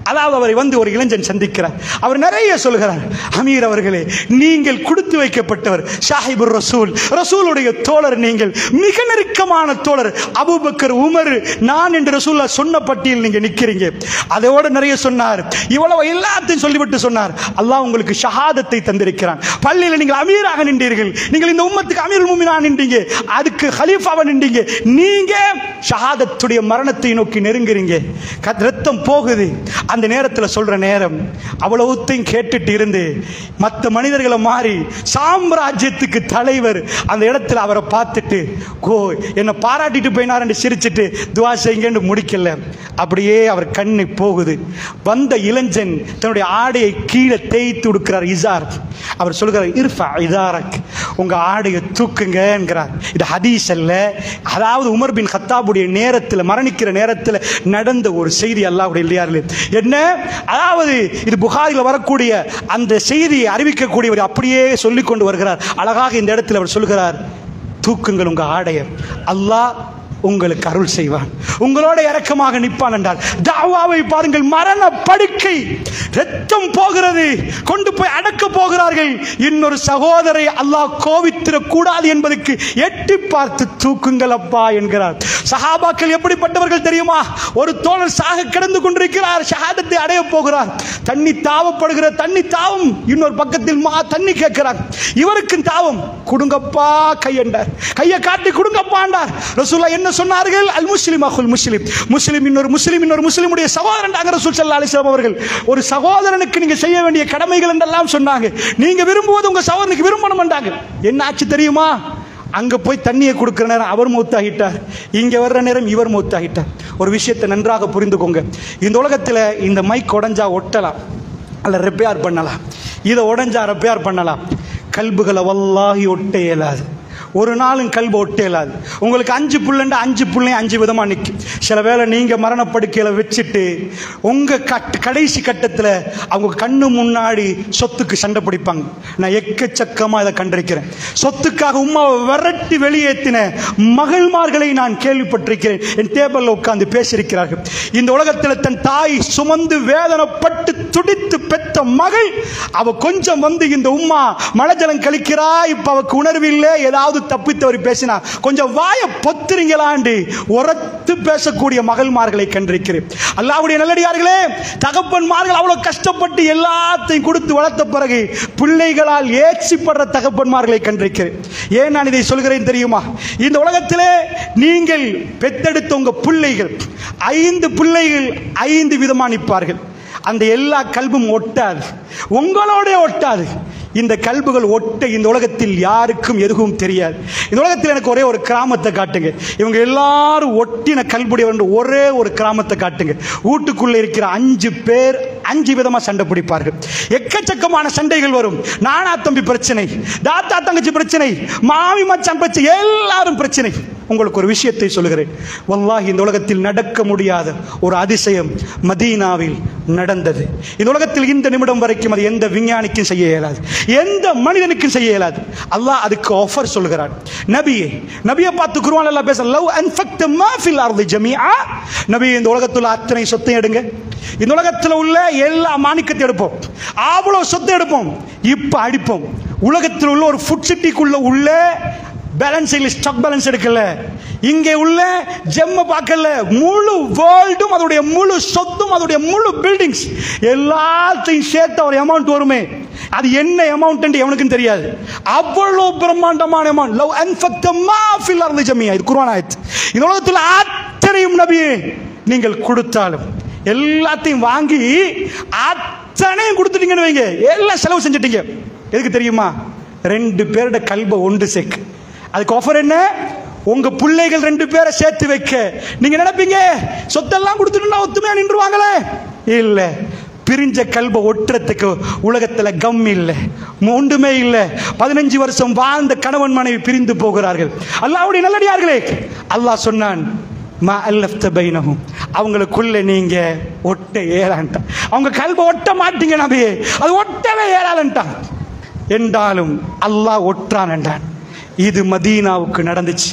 அதாவது அவரை வந்து ஒரு இளைஞன் சந்திக்கிறார். அவர் நிறைய சொல்கிறார். அமீர் அவர்களே நீங்கள் கொடுத்து வைக்கப்பட்டவர் ஷாஹிபுர் ரசூல். ரசூலுடைய தோழர் நீங்கள் மிக நெருக்கமான தோழர். அபூபக்கர் உமர் நான் என்று ரசூல்லா சொன்ன பட்டியல் நீங்க நிக்கிறீங்க. அதோட நிறைய சொன்னார். இவ்வளவு எல்லாத்தையும் சொல்லிவிட்டு சொன்னார். அல்லாஹ் உங்களுக்கு ஷஹாதத்தை தந்திருக்கிறான். பள்ளியில் நீங்கள் அமீராக நின்றீர்கள். நீங்கள் இந்த உம்மத்துக்கு அமீர் முமினா நின்றீங்க. அதுக்கு ஹலீஃபாவை நின்றீங்க. நீங்க ஷஹாதத்துடைய மரணத்தை நோக்கி நெருங்குறீங்க. ரத்தம் போகுது. அந்த நேரத்தில் சொல்ற நேரம் அவ்வளவுத்தையும் கேட்டுட்டு இருந்து மற்ற மனிதர்களை மாறி சாம்ராஜ்யத்துக்கு தலைவர் அந்த இடத்துல அவரை பார்த்துட்டு கோ என்னை பாராட்டிட்டு போயினார் சிரிச்சிட்டு துவா செய்யுங்கன்னு முடிக்கல. அப்படியே அவர் கண்ணு போகுது. வந்த இளைஞன் தன்னுடைய ஆடையை கீழே தேய்த்து கொடுக்கிறார் இசார். அவர் சொல்கிறார் இர்ஃபா இதாரக். உங்கள் ஆடையை தூக்குங்க என்கிறார். இது ஹதீஸ் அல்ல. அதாவது உமர் பின் ஹத்தாபுடைய நேரத்தில் மரணிக்கிற நேரத்தில் நடந்த ஒரு செய்தி அல்லாவுடைய இல்லையாரில் என்ன? அதாவது இது புகாரில் வரக்கூடிய அந்த செய்தியை அறிவிக்கக்கூடியவர் அப்படியே சொல்லிக் கொண்டு வருகிறார். அழகாக இந்த இடத்தில் அவர் சொல்கிறார் தூக்குங்கள் உங்கள் ஆடையை. அல்லாஹ் உங்களுக்கு அருள் செய்வான். உங்களோட இறக்கமாக நிற்பான் என்றால் தாவாவை பாருங்கள் மரண படுக்கை. ரத்தம் போகிறது கொண்டு போய் அடக்க போகிறார்கள். இன்னொரு சகோதரை அல்லாஹ் கோவித்திடக் கூடாது என்பதற்கு எட்டி பார்த்து தூக்குங்கள் அப்பா என்கிறார். சஹாபாக்கள் எப்படிப்பட்டவர்கள் தெரியுமா? ஒரு தோழர் சாக கிடந்து கொண்டிருக்கிறார் ஷஹாதத்தை அடைய போகிறார். தண்ணி தாவப்படுகிற தண்ணி தாவும். இன்னொரு பக்கத்தில் மா தண்ணி கேட்கிறார். இவருக்கும் தாவம். கொடுங்கப்பா கையண்டார். கையை காட்டி கொடுங்கப்பாண்டார். ரசூலா என்ன சொன்னார்கள்? அல் முஸ்லிம் அகுல் முஸ்லிம். முஸ்லிம் இன்னொரு முஸ்லிம் இன்னொரு முஸ்லிமுடைய சகோதரன் ரசூல் சல்லா அலிஸ்லாம் அவர்கள். ஒரு சகோதரனுக்கு நீங்க செய்ய வேண்டிய கடமைகள் என்றெல்லாம் சொன்னாங்க. நீங்க விரும்புவது உங்க சகோதரனுக்கு விரும்பணும் என்றாங்க. என்ன ஆச்சு தெரியுமா? அங்க போய் தண்ணியை கொடுக்கிற நேரம் அவர் மூத்தாகிட்டார். இங்க வர்ற நேரம் இவர் மூத்தாகிட்டார். ஒரு விஷயத்தை நன்றாக புரிந்துக்கோங்க. இந்த உலகத்தில் இந்த மைக் உடஞ்சா ஒட்டலாம். அல்ல ரிப்பேர் பண்ணலாம். இதை உடஞ்சா ரிப்பேர் பண்ணலாம். கல்புகளை வல்லாகி ஒட்ட இயலாது. ஒரு நாளும் கல்வி ஒட்டேலாது. உங்களுக்கு அஞ்சு புள்ளண்டு அஞ்சு புள்ளையும் அஞ்சு விதமாக நிற்கும் சில வேளை நீங்கள் மரணப்படுக்கையில வச்சுட்டு உங்க கட் கடைசி கட்டத்தில் அவங்க கண்ணு முன்னாடி சொத்துக்கு சண்டை பிடிப்பாங்க. நான் எக்கச்சக்கமா இதை கண்டிருக்கிறேன். சொத்துக்காக உமாவை விரட்டி வெளியேற்றின மகள்மார்களை நான் கேள்விப்பட்டிருக்கிறேன். என் டேபிளில் உட்கார்ந்து பேசியிருக்கிறார்கள். இந்த உலகத்தில் தன் தாய் சுமந்து வேதனைப்பட்டு துடித்து பெத்த மகள் அவ கொஞ்சம் வந்து இந்த உம்மா மலஜலம் கழிக்கிறா இப்போ அவக்கு உணர்வு இல்லை ஏதாவது தப்பித்தவர் பேசினா கொஞ்சம் வாயை பொத்துறீங்களாண்டு உரத்து பேசக்கூடிய மகள்மார்களை கண்டிருக்கிறேன். அல்லாவுடைய நல்லடியார்களே தகப்பன்மார்கள் அவ்வளவு கஷ்டப்பட்டு எல்லாத்தையும் கொடுத்து வளர்த்த பிறகு பிள்ளைகளால் ஏச்சிப்படுற தகப்பன்மார்களை கண்டிருக்கிறேன். ஏன் நான் இதை சொல்கிறேன் தெரியுமா? இந்த உலகத்திலே நீங்கள் பெத்தெடுத்த உங்க பிள்ளைகள் ஐந்து பிள்ளைகள் ஐந்து விதமா நிற்பார்கள். அந்த எல்லா கல்பும் ஒட்டாது. உங்களோட ஒட்டாது. இந்த கல்புகள் ஒட்ட இந்த உலகத்தில் யாருக்கும் எதுவும் தெரியாது. இந்த உலகத்தில் எனக்கு ஒரே ஒரு கிராமத்தை காட்டுங்க. இவங்க எல்லாரும் ஒட்டின கல்புடைய ஒரே ஒரு கிராமத்தை காட்டுங்க. வீட்டுக்குள்ளே இருக்கிற அஞ்சு பேர் அஞ்சு விதமாக சண்டை பிடிப்பார்கள். எக்கச்சக்கமான சண்டைகள் வரும். நானா தம்பி பிரச்சனை தாத்தா தங்கச்சி பிரச்சனை மாமி மச்சான் பிரச்சனை எல்லாரும் பிரச்சனை. உங்களுக்கு ஒரு விஷயத்தை சொல்கிறேன் வல்லாஹி இந்த உலகத்தில் நடக்க முடியாத ஒரு அதிசயம் மதீனாவில் நடந்தது. இந்த உலகத்தில் இந்த நிமிடம் வரைக்கும் அது எந்த விஞ்ஞானிக்கும் செய்ய இயலாது. எந்த மனிதனுக்கும் செய்ய இயலாது. அல்லாஹ் அதுக்கு ஆஃபர் சொல்கிறான் நபியே நபியை பார்த்து குருவான் எல்லாம் பேச லவ் அன்ஃபக்ட் மா ஃபில் அர்தி ஜமீஆ. நபி இந்த உலகத்தில் அத்தனை சொத்தை எடுங்க. இந்த உலகத்தில் உள்ள எல்லா மாணிக்கத்தை எடுப்போம். அவ்வளோ சொத்தை எடுப்போம். இப்போ அடிப்போம். உலகத்தில் உள்ள ஒரு ஃபுட் சிட்டிக்குள்ள உள்ள பேலன்ஸ் இல்லை ஸ்டாக் பேலன்ஸ் எடுக்கல. இங்கே உள்ள ஜெம்ம பார்க்கல. முழு வேர்ல்டும் அதோடைய முழு சொத்தும் அதோடைய முழு பில்டிங்ஸ் எல்லாத்தையும் சேர்த்து ஒரு அமௌண்ட் வருமே. அது என்ன அமௌண்ட் எவனுக்கும் தெரியாது. அவ்வளவு பிரம்மாண்டமான அமௌண்ட் லவ் அன்ஃபக்த மா ஃபில் ஜமியா. இது குர்ஆன் ஆயத். இந்த உலகத்தில் அத்தனையும் நபியே நீங்கள் கொடுத்தாலும் எல்லாத்தையும் வாங்கி அத்தனையும் கொடுத்துட்டீங்கன்னு வைங்க. எல்லாம் செலவு செஞ்சுட்டீங்க. எதுக்கு தெரியுமா? ரெண்டு பேரோட கல்வை ஒன்று சேர்க்கு. அதுக்கு ஆஃபர் என்ன? உங்க பிள்ளைகள் ரெண்டு பேரை சேர்த்து வைக்க. நீங்க நினைப்பீங்க சொத்தெல்லாம் கொடுத்துட்டு ஒத்துமையா நின்றுவாங்களே இல்ல. பிரிஞ்ச கல்ப ஒட்டுறதுக்கு உலகத்துல கம் இல்லை. ஒன்றுமே இல்லை. பதினஞ்சு வருஷம் வாழ்ந்த கணவன் மனைவி பிரிந்து போகிறார்கள். அல்லாவுடைய நல்லடியார்களே அல்லாஹ் சொன்னான் மா அல்லஃப்த பைனஹும். அவங்களுக்குள்ள நீங்க ஒட்ட ஏறான்ட்டான். அவங்க கல்வை ஒட்ட மாட்டீங்க நபியே. அது ஒட்டவே ஏறாளன்ட்டான் என்றாலும் அல்லாஹ் ஒற்றான் என்றான். இது மதீனாவுக்கு நடந்துச்சு.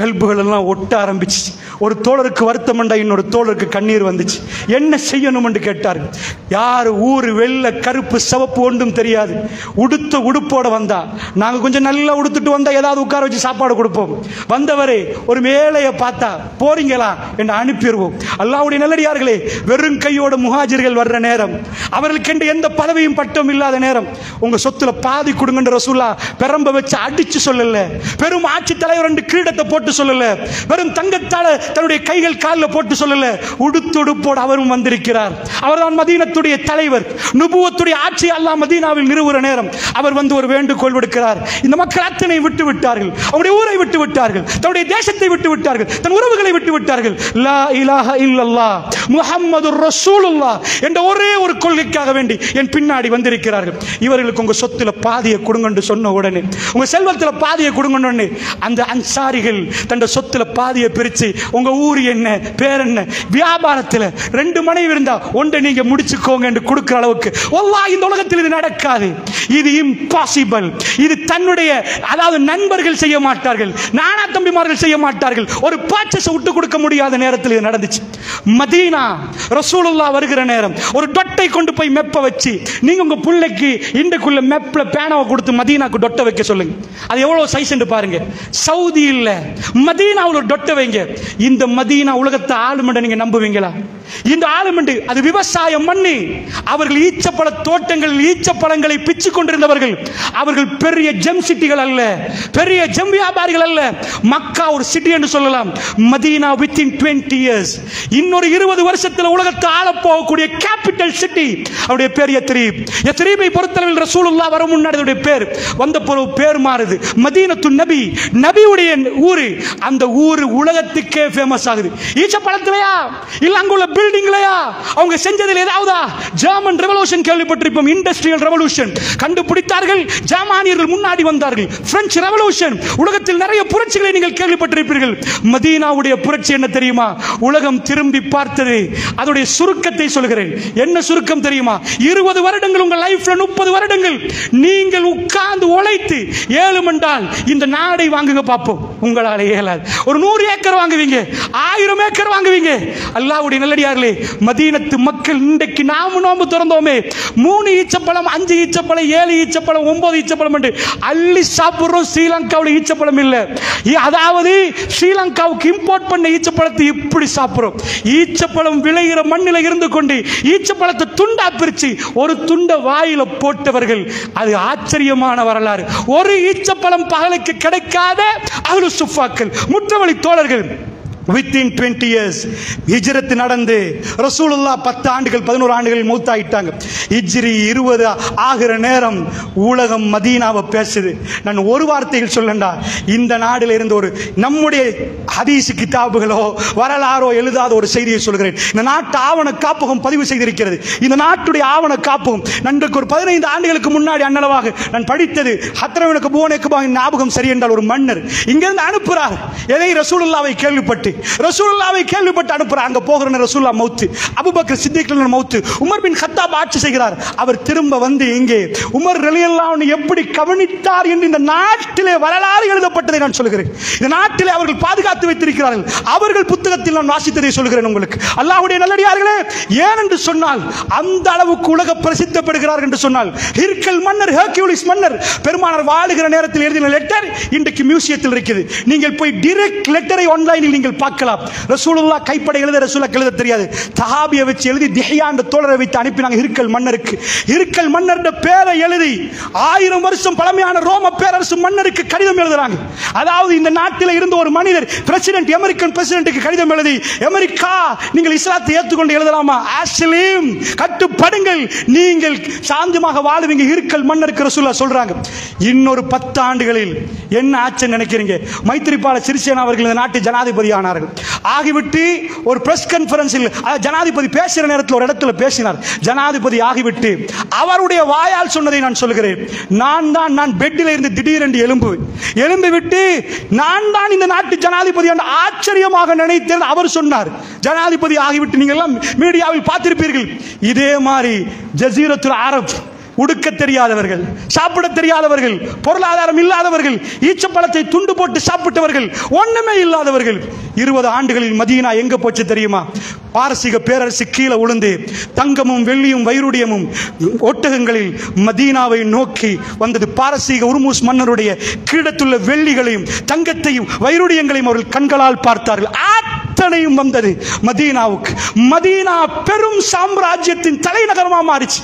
கல்புகள் எல்லாம் ஒட்ட ஆரம்பிச்சு ஒரு தோழருக்கு வருத்தம் என்றா இன்னொரு தோழருக்கு கண்ணீர் வந்துச்சு. என்ன செய்யணும் என்று கேட்டார்கள். யார் ஊர் வெள்ளை கருப்பு சிவப்பு ஒன்றும் தெரியாது. உடுத்த உடுப்போட வந்தா. நாங்கள் கொஞ்சம் நல்லா உடுத்துட்டு வந்தா ஏதாவது உட்கார வச்சு சாப்பாடு கொடுப்போம். வந்தவரே ஒரு மேலையை பார்த்தா போறீங்களா? என்று அனுப்பிடுவோம். அல்லாவுடைய நல்லடியார்களே வெறும் கையோட முஹாஜிர்கள் வர்ற நேரம். அவர்களுக்கென்று எந்த பதவியும் பட்டம் இல்லாத நேரம். உங்க சொத்துல பாதி கொடுங்கன்ற ரசூல்லா பெரம்ப வச்சு அடிச்சு சொல்லல. பெரும் ஆட்சி தலைவர் ரெண்டு கிரீடத்தை போட்டு சொல்லல. வெறும் தங்கத்தால தன்னுடைய கைகள் காலில் போட்டு சொல்லல. உடுத்துடுப்போடு அவரும் வந்திருக்கிறார். அவர்தான் மதீனத்துடைய தலைவர் நுபுவத்துடைய ஆட்சி அல்லாஹ் மதீனாவில் நிறுவுற நேரம் அவர் வந்து ஒரு வேண்டுகோள் விடுக்கிறார். இந்த மக்கள் அத்தனை விட்டு விட்டார்கள். அவருடைய ஊரை விட்டு விட்டார்கள். தன்னுடைய தேசத்தை விட்டு விட்டார்கள். தன் உறவுகளை விட்டு விட்டார்கள். லா இலாஹ இல்லல்லா முஹம்மது ரசூலுல்லா என்ற ஒரே ஒரு கொள்கைக்காக வேண்டி என் பின்னாடி வந்திருக்கிறார்கள். இவர்களுக்கு உங்க சொத்துல பாதியை கொடுங்கன்னு சொன்ன உடனே உங்க செல்வத்துல பாதியை கொடுங்கன்னு உடனே அந்த அன்சாரிகள் தன் சொத்துல பாதியை பிரிச்சு உங்க ஊர் என்ன பேர் என்ன வியாபாரத்துல ரெண்டு மனைவி இருந்தா ஒன்றை நீங்க முடிச்சுக்கோங்க என்று கொடுக்கிற அளவுக்கு. ஒல்லா இந்த உலகத்தில் இது நடக்காது. இது இம்பாசிபிள் இது தன்னுடைய அதாவது நண்பர்கள் செய்ய மாட்டார்கள். நானா தம்பிமார்கள் செய்ய மாட்டார்கள். ஒரு பர்ச்சேஸ் விட்டு கொடுக்க முடியாத நேரத்தில் இது நடந்துச்சு. மதீனா ரசூலுல்லா வருகிற நேரம். ஒரு டொட்டை கொண்டு போய் மெப்ப வச்சு நீங்க உங்க பிள்ளைக்கு இன்றைக்குள்ள மெப்ல பேனாவை கொடுத்து மதீனாக்கு டொட்டை வைக்க சொல்லுங்க. அது எவ்வளவு சைஸ் பாருங்க. சவுதி இல்ல. மதீனாவில் ஒரு டொட்டை வைங்க. இந்த மதீனா உலகத்தை ஆளுமண்ட நீங்க நம்புவீங்களா? இந்த ஆளுமண்டு அது விவசாயம் மண்ணு. அவர்கள் ஈச்சப்பழ தோட்டங்களில் ஈச்சப்பழங்களை பிச்சு கொண்டிருந்தவர்கள். அவர்கள் பெரிய ஜெம் சிட்டிகள் அல்ல. பெரிய ஜெம் வியாபாரிகள் அல்ல. மக்கா ஒரு சிட்டி என்று சொல்லலாம். மதீனா வித்தின் டுவெண்ட்டி இயர்ஸ் இன்னொரு இருபது வருஷத்தில் உலகத்தை ஆள போகக்கூடிய கேபிட்டல் சிட்டி அவருடைய பேர் எத்ரீப். யத்ரீபை பொறுத்தளவில் ரசூலுல்லா வர முன்னாடி பேர். வந்த பொருள் பேர் மாறுது. மதீனத்து நபி. நபியுடைய ஊரு. அந்த ஊரு உலகத்துக்கே ஃபேமஸ் ஆகுது. ஈச்சப்பழத்திலையா? இல்லை இல்ல பில்டிங்லையா அவங்க செஞ்சதில் ஏதாவதா? ஜெர்மன் ரெவல்யூஷன் கேள்விப்பட்டிருப்போம் இண்டஸ்ட்ரியல் ரெவல்யூஷன் கண்டுபிடித்தார்கள் ஜெர்மானியர்கள் முன்னாடி வந்தார்கள். பிரெஞ்சு ரெவல்யூஷன் உலகத்தில் நிறைய புரட்சிகளை நீங்கள் கேள்விப்பட்டிருப்பீர்கள். மதீனாவுடைய புரட்சி என்ன தெரியுமா? உலகம் திரும்பி பார்த்தது. அதோடைய சுருக்கத்தை சொல்கிறேன். என்ன சுருக்கம் தெரியுமா? இருபது வருடங்கள் உங்கள் லைஃப்ல முப்பது வருடங்கள். நீங்கள் உட்கார்ந்து உழைத்து ஏழு என்றால் இந்த நாடை வாங்குங்க பார்ப்போம். உங்களால் இயலாது. ஒரு நூறு ஏக்கர் வாங்குவீங்க. ஆயிரம் ஏக்கர் வாங்குவீங்க. அல்லாவுடைய நல்லடியார்களே மதீனத்து மக்கள் இன்றைக்கு நாம நோம்பு திறந்தோமே. மூணு ஈச்சப்பழம் அஞ்சு ஈச்சப்பழம் ஏழு ஈச்சப்பழம் ஒன்பது ஈச்சப்பழம் என்று அள்ளி சாப்பிடுறோம். ஸ்ரீலங்காவில் ஈச்சப்பழம் இல்லை. அதாவது ஸ்ரீலங்காவுக்கு இம்போர்ட் பண்ண ஈச்சப்பழத்தை இப்படி சாப்பிடுறோம்? ஈச்சப்பழம் விளைகிற மண்ணில் இருந்து கொண்டு ஈச்சப்பழத்தை துண்டா பிரிச்சு ஒரு துண்டை வாயில போட்டவர்கள். அது ஆச்சரியமான வரலாறு. ஒரு ஈச்சப்பழம் பகலுக்கு கிடைக்காத அகலு சுஃபாக்கள் முற்றவழி தோழர்கள் வித்தின் டுவெண்ட்டி இயர்ஸ் ஹிஜ்ரத் நடந்து ரசூலுல்லா பத்து ஆண்டுகள் பதினோரு ஆண்டுகள் மூத்தாயிட்டாங்க. ஹிஜ்ரி இருபது ஆகிற நேரம் உலகம் மதீனாவை பேசுது. நான் ஒரு வார்த்தையில் சொல்லண்டா இந்த நாடில் இருந்து ஒரு நம்முடைய ஹதீஸ் கிதாபுகளோ வரலாறோ எழுதாத ஒரு செய்தியை சொல்கிறேன். இந்த நாட்டு ஆவண காப்பகம் பதிவு செய்திருக்கிறது. இந்த நாட்டுடைய ஆவண காப்பகம் நன்றுக்கு ஒரு பதினைந்து ஆண்டுகளுக்கு முன்னாடி அன்னளவாக நான் படித்தது ஹத்ரவனுக்கு புவனுக்கு ஞாபகம் சரி என்றால் ஒரு மன்னர் இங்கிருந்து அனுப்புறார். எதை ரசூலுல்லாவை கேள்விப்பட்டு ரசூல்லாவை கேள்விப்பட்டு அனுப்புறார் அங்க போகிற ரசூல்லா மௌத்து. அபுபக்கர் சித்திக் மௌத்து. உமர் பின் ஹத்தாப் ஆட்சி செய்கிறார். அவர் திரும்ப வந்து இங்கே உமர் ரலியல்லாஹு எப்படி கவனித்தார் என்று இந்த நாட்டிலே வரலாறு எழுதப்பட்டதை நான் சொல்கிறேன் இந்த நாட்டிலே அவர்கள் பாதுகாத்து வைத்திருக்கிறார்கள். அவர்கள் புத்தகத்தில் நான் வாசித்ததை சொல்கிறேன் உங்களுக்கு. அல்லாஹுடைய நல்லடியார்களே ஏன் என்று சொன்னால் அந்த அளவுக்கு உலக பிரசித்தப்படுகிறார் என்று சொன்னால் ஹிர்கல் மன்னர் ஹெர்கியூலிஸ் மன்னர் பெருமானார் வாழுகிற நேரத்தில் எழுதின லெட்டர் இன்றைக்கு மியூசியத்தில் இருக்குது நீங்கள் போய் டிரெக்ட் லெட்டரை ஆன்லைனில் நீங்கள் பார்க்கலாம். ரசூலுல்லா கைப்பட எழுத ரசூல எழுத தெரியாது. தஹாபியை வச்சு எழுதி திஹியாண்ட தோழரை வைத்து அனுப்பினாங்க இருக்கல் மன்னருக்கு. இருக்கல் மன்னர் பேரை எழுதி ஆயிரம் வருஷம் பழமையான ரோம பேரரசு மன்னருக்கு கடிதம் எழுதுறாங்க. அதாவது இந்த நாட்டில் இருந்த ஒரு மனிதர் பிரசிடென்ட் அமெரிக்கன் பிரசிடென்ட்டுக்கு கடிதம் எழுதி அமெரிக்கா நீங்கள் இஸ்லாத்தை ஏற்றுக்கொண்டு எழுதலாமா? ஆஸ்லீம் கட்டுப்படுங்கள். நீங்கள் சாந்தமாக வாழுவீங்க இருக்கல் மன்னருக்கு ரசூல்லா சொல்றாங்க. இன்னொரு பத்து ஆண்டுகளில் என்ன ஆச்சுன்னு நினைக்கிறீங்க? மைத்திரிபால சிறிசேனா அவர்கள் இந்த நாட்டு ஜனாதிபதியான ஆனார்கள் ஆகிவிட்டு ஒரு பிரஸ் கான்ஃபரன்ஸில் ஜனாதிபதி பேசுகிற நேரத்தில் ஒரு இடத்துல பேசினார். ஜனாதிபதி ஆகிவிட்டு அவருடைய வாயால் சொன்னதை நான் சொல்கிறேன் நான் தான் நான் பெட்டில் இருந்து திடீரென்று எலும்பு எலும்பி விட்டு நான் தான் இந்த நாட்டு ஜனாதிபதி என்று ஆச்சரியமாக நினைத்தேன் அவர் சொன்னார். ஜனாதிபதி ஆகிவிட்டு நீங்கள் எல்லாம் மீடியாவில் பார்த்திருப்பீர்கள். இதே மாதிரி ஜசீரத்துல் அரப் உடுக்க தெரியாதவர்கள் சாப்பிட தெரியாதவர்கள் பொருளாதாரம் இல்லாதவர்கள் ஈச்சப்பழத்தை துண்டு போட்டு சாப்பிட்டவர்கள் ஒண்ணுமே இல்லாதவர்கள். இருபது ஆண்டுகளில் மதீனா எங்க போச்சு தெரியுமா? பாரசீக பேரரசு கீழே உளுந்து தங்கமும் வெள்ளியும் வைருடியமும் ஒட்டகங்களில் மதீனாவை நோக்கி வந்தது. பாரசீக உருமூஸ் மன்னருடைய கீழத்துள்ள வெள்ளிகளையும் தங்கத்தையும் வைருடியங்களையும் அவர்கள் கண்களால் பார்த்தார்கள். அத்தனையும் வந்தது மதீனாவுக்கு. மதீனா பெரும் சாம்ராஜ்யத்தின் தலைநகரமா மாறிச்சு.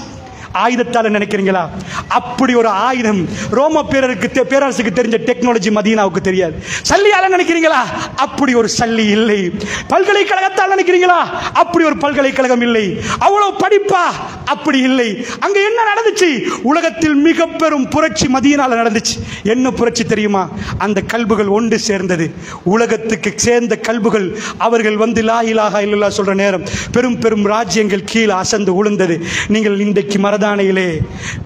ஆயுதத்தால நினைக்கிறீங்களா? அப்படி ஒரு ஆயுதம் ரோம பேரருக்கு தெ- பேரரசுக்கு தெரிஞ்ச டெக்னாலஜி மதீனாவுக்கு தெரியாது. சல்லியால நினைக்கிறீங்களா? அப்படி ஒரு சல்லி இல்லை. பல்கலைக்கழகத்தால் நினைக்கிறீங்களா? அப்படி ஒரு பல்கலைக்கழகம் இல்லை. அவ்வளவு படிப்பா? அப்படி இல்லை. அங்க என்ன நடந்துச்சு? உலகத்தில் மிக பெரும் புரட்சி மதியனால நடந்துச்சு. என்ன புரட்சி தெரியுமா? அந்த கல்புகள் ஒன்று சேர்ந்தது. உலகத்துக்கு சேர்ந்த கல்புகள். அவர்கள் வந்து லா இலாஹா இல்லல்லா சொல்ற நேரம். பெரும் பெரும் ராஜ்யங்கள் கீழே அசந்து உளுந்தது நீங்கள் இன்றைக்கு மரதானையிலே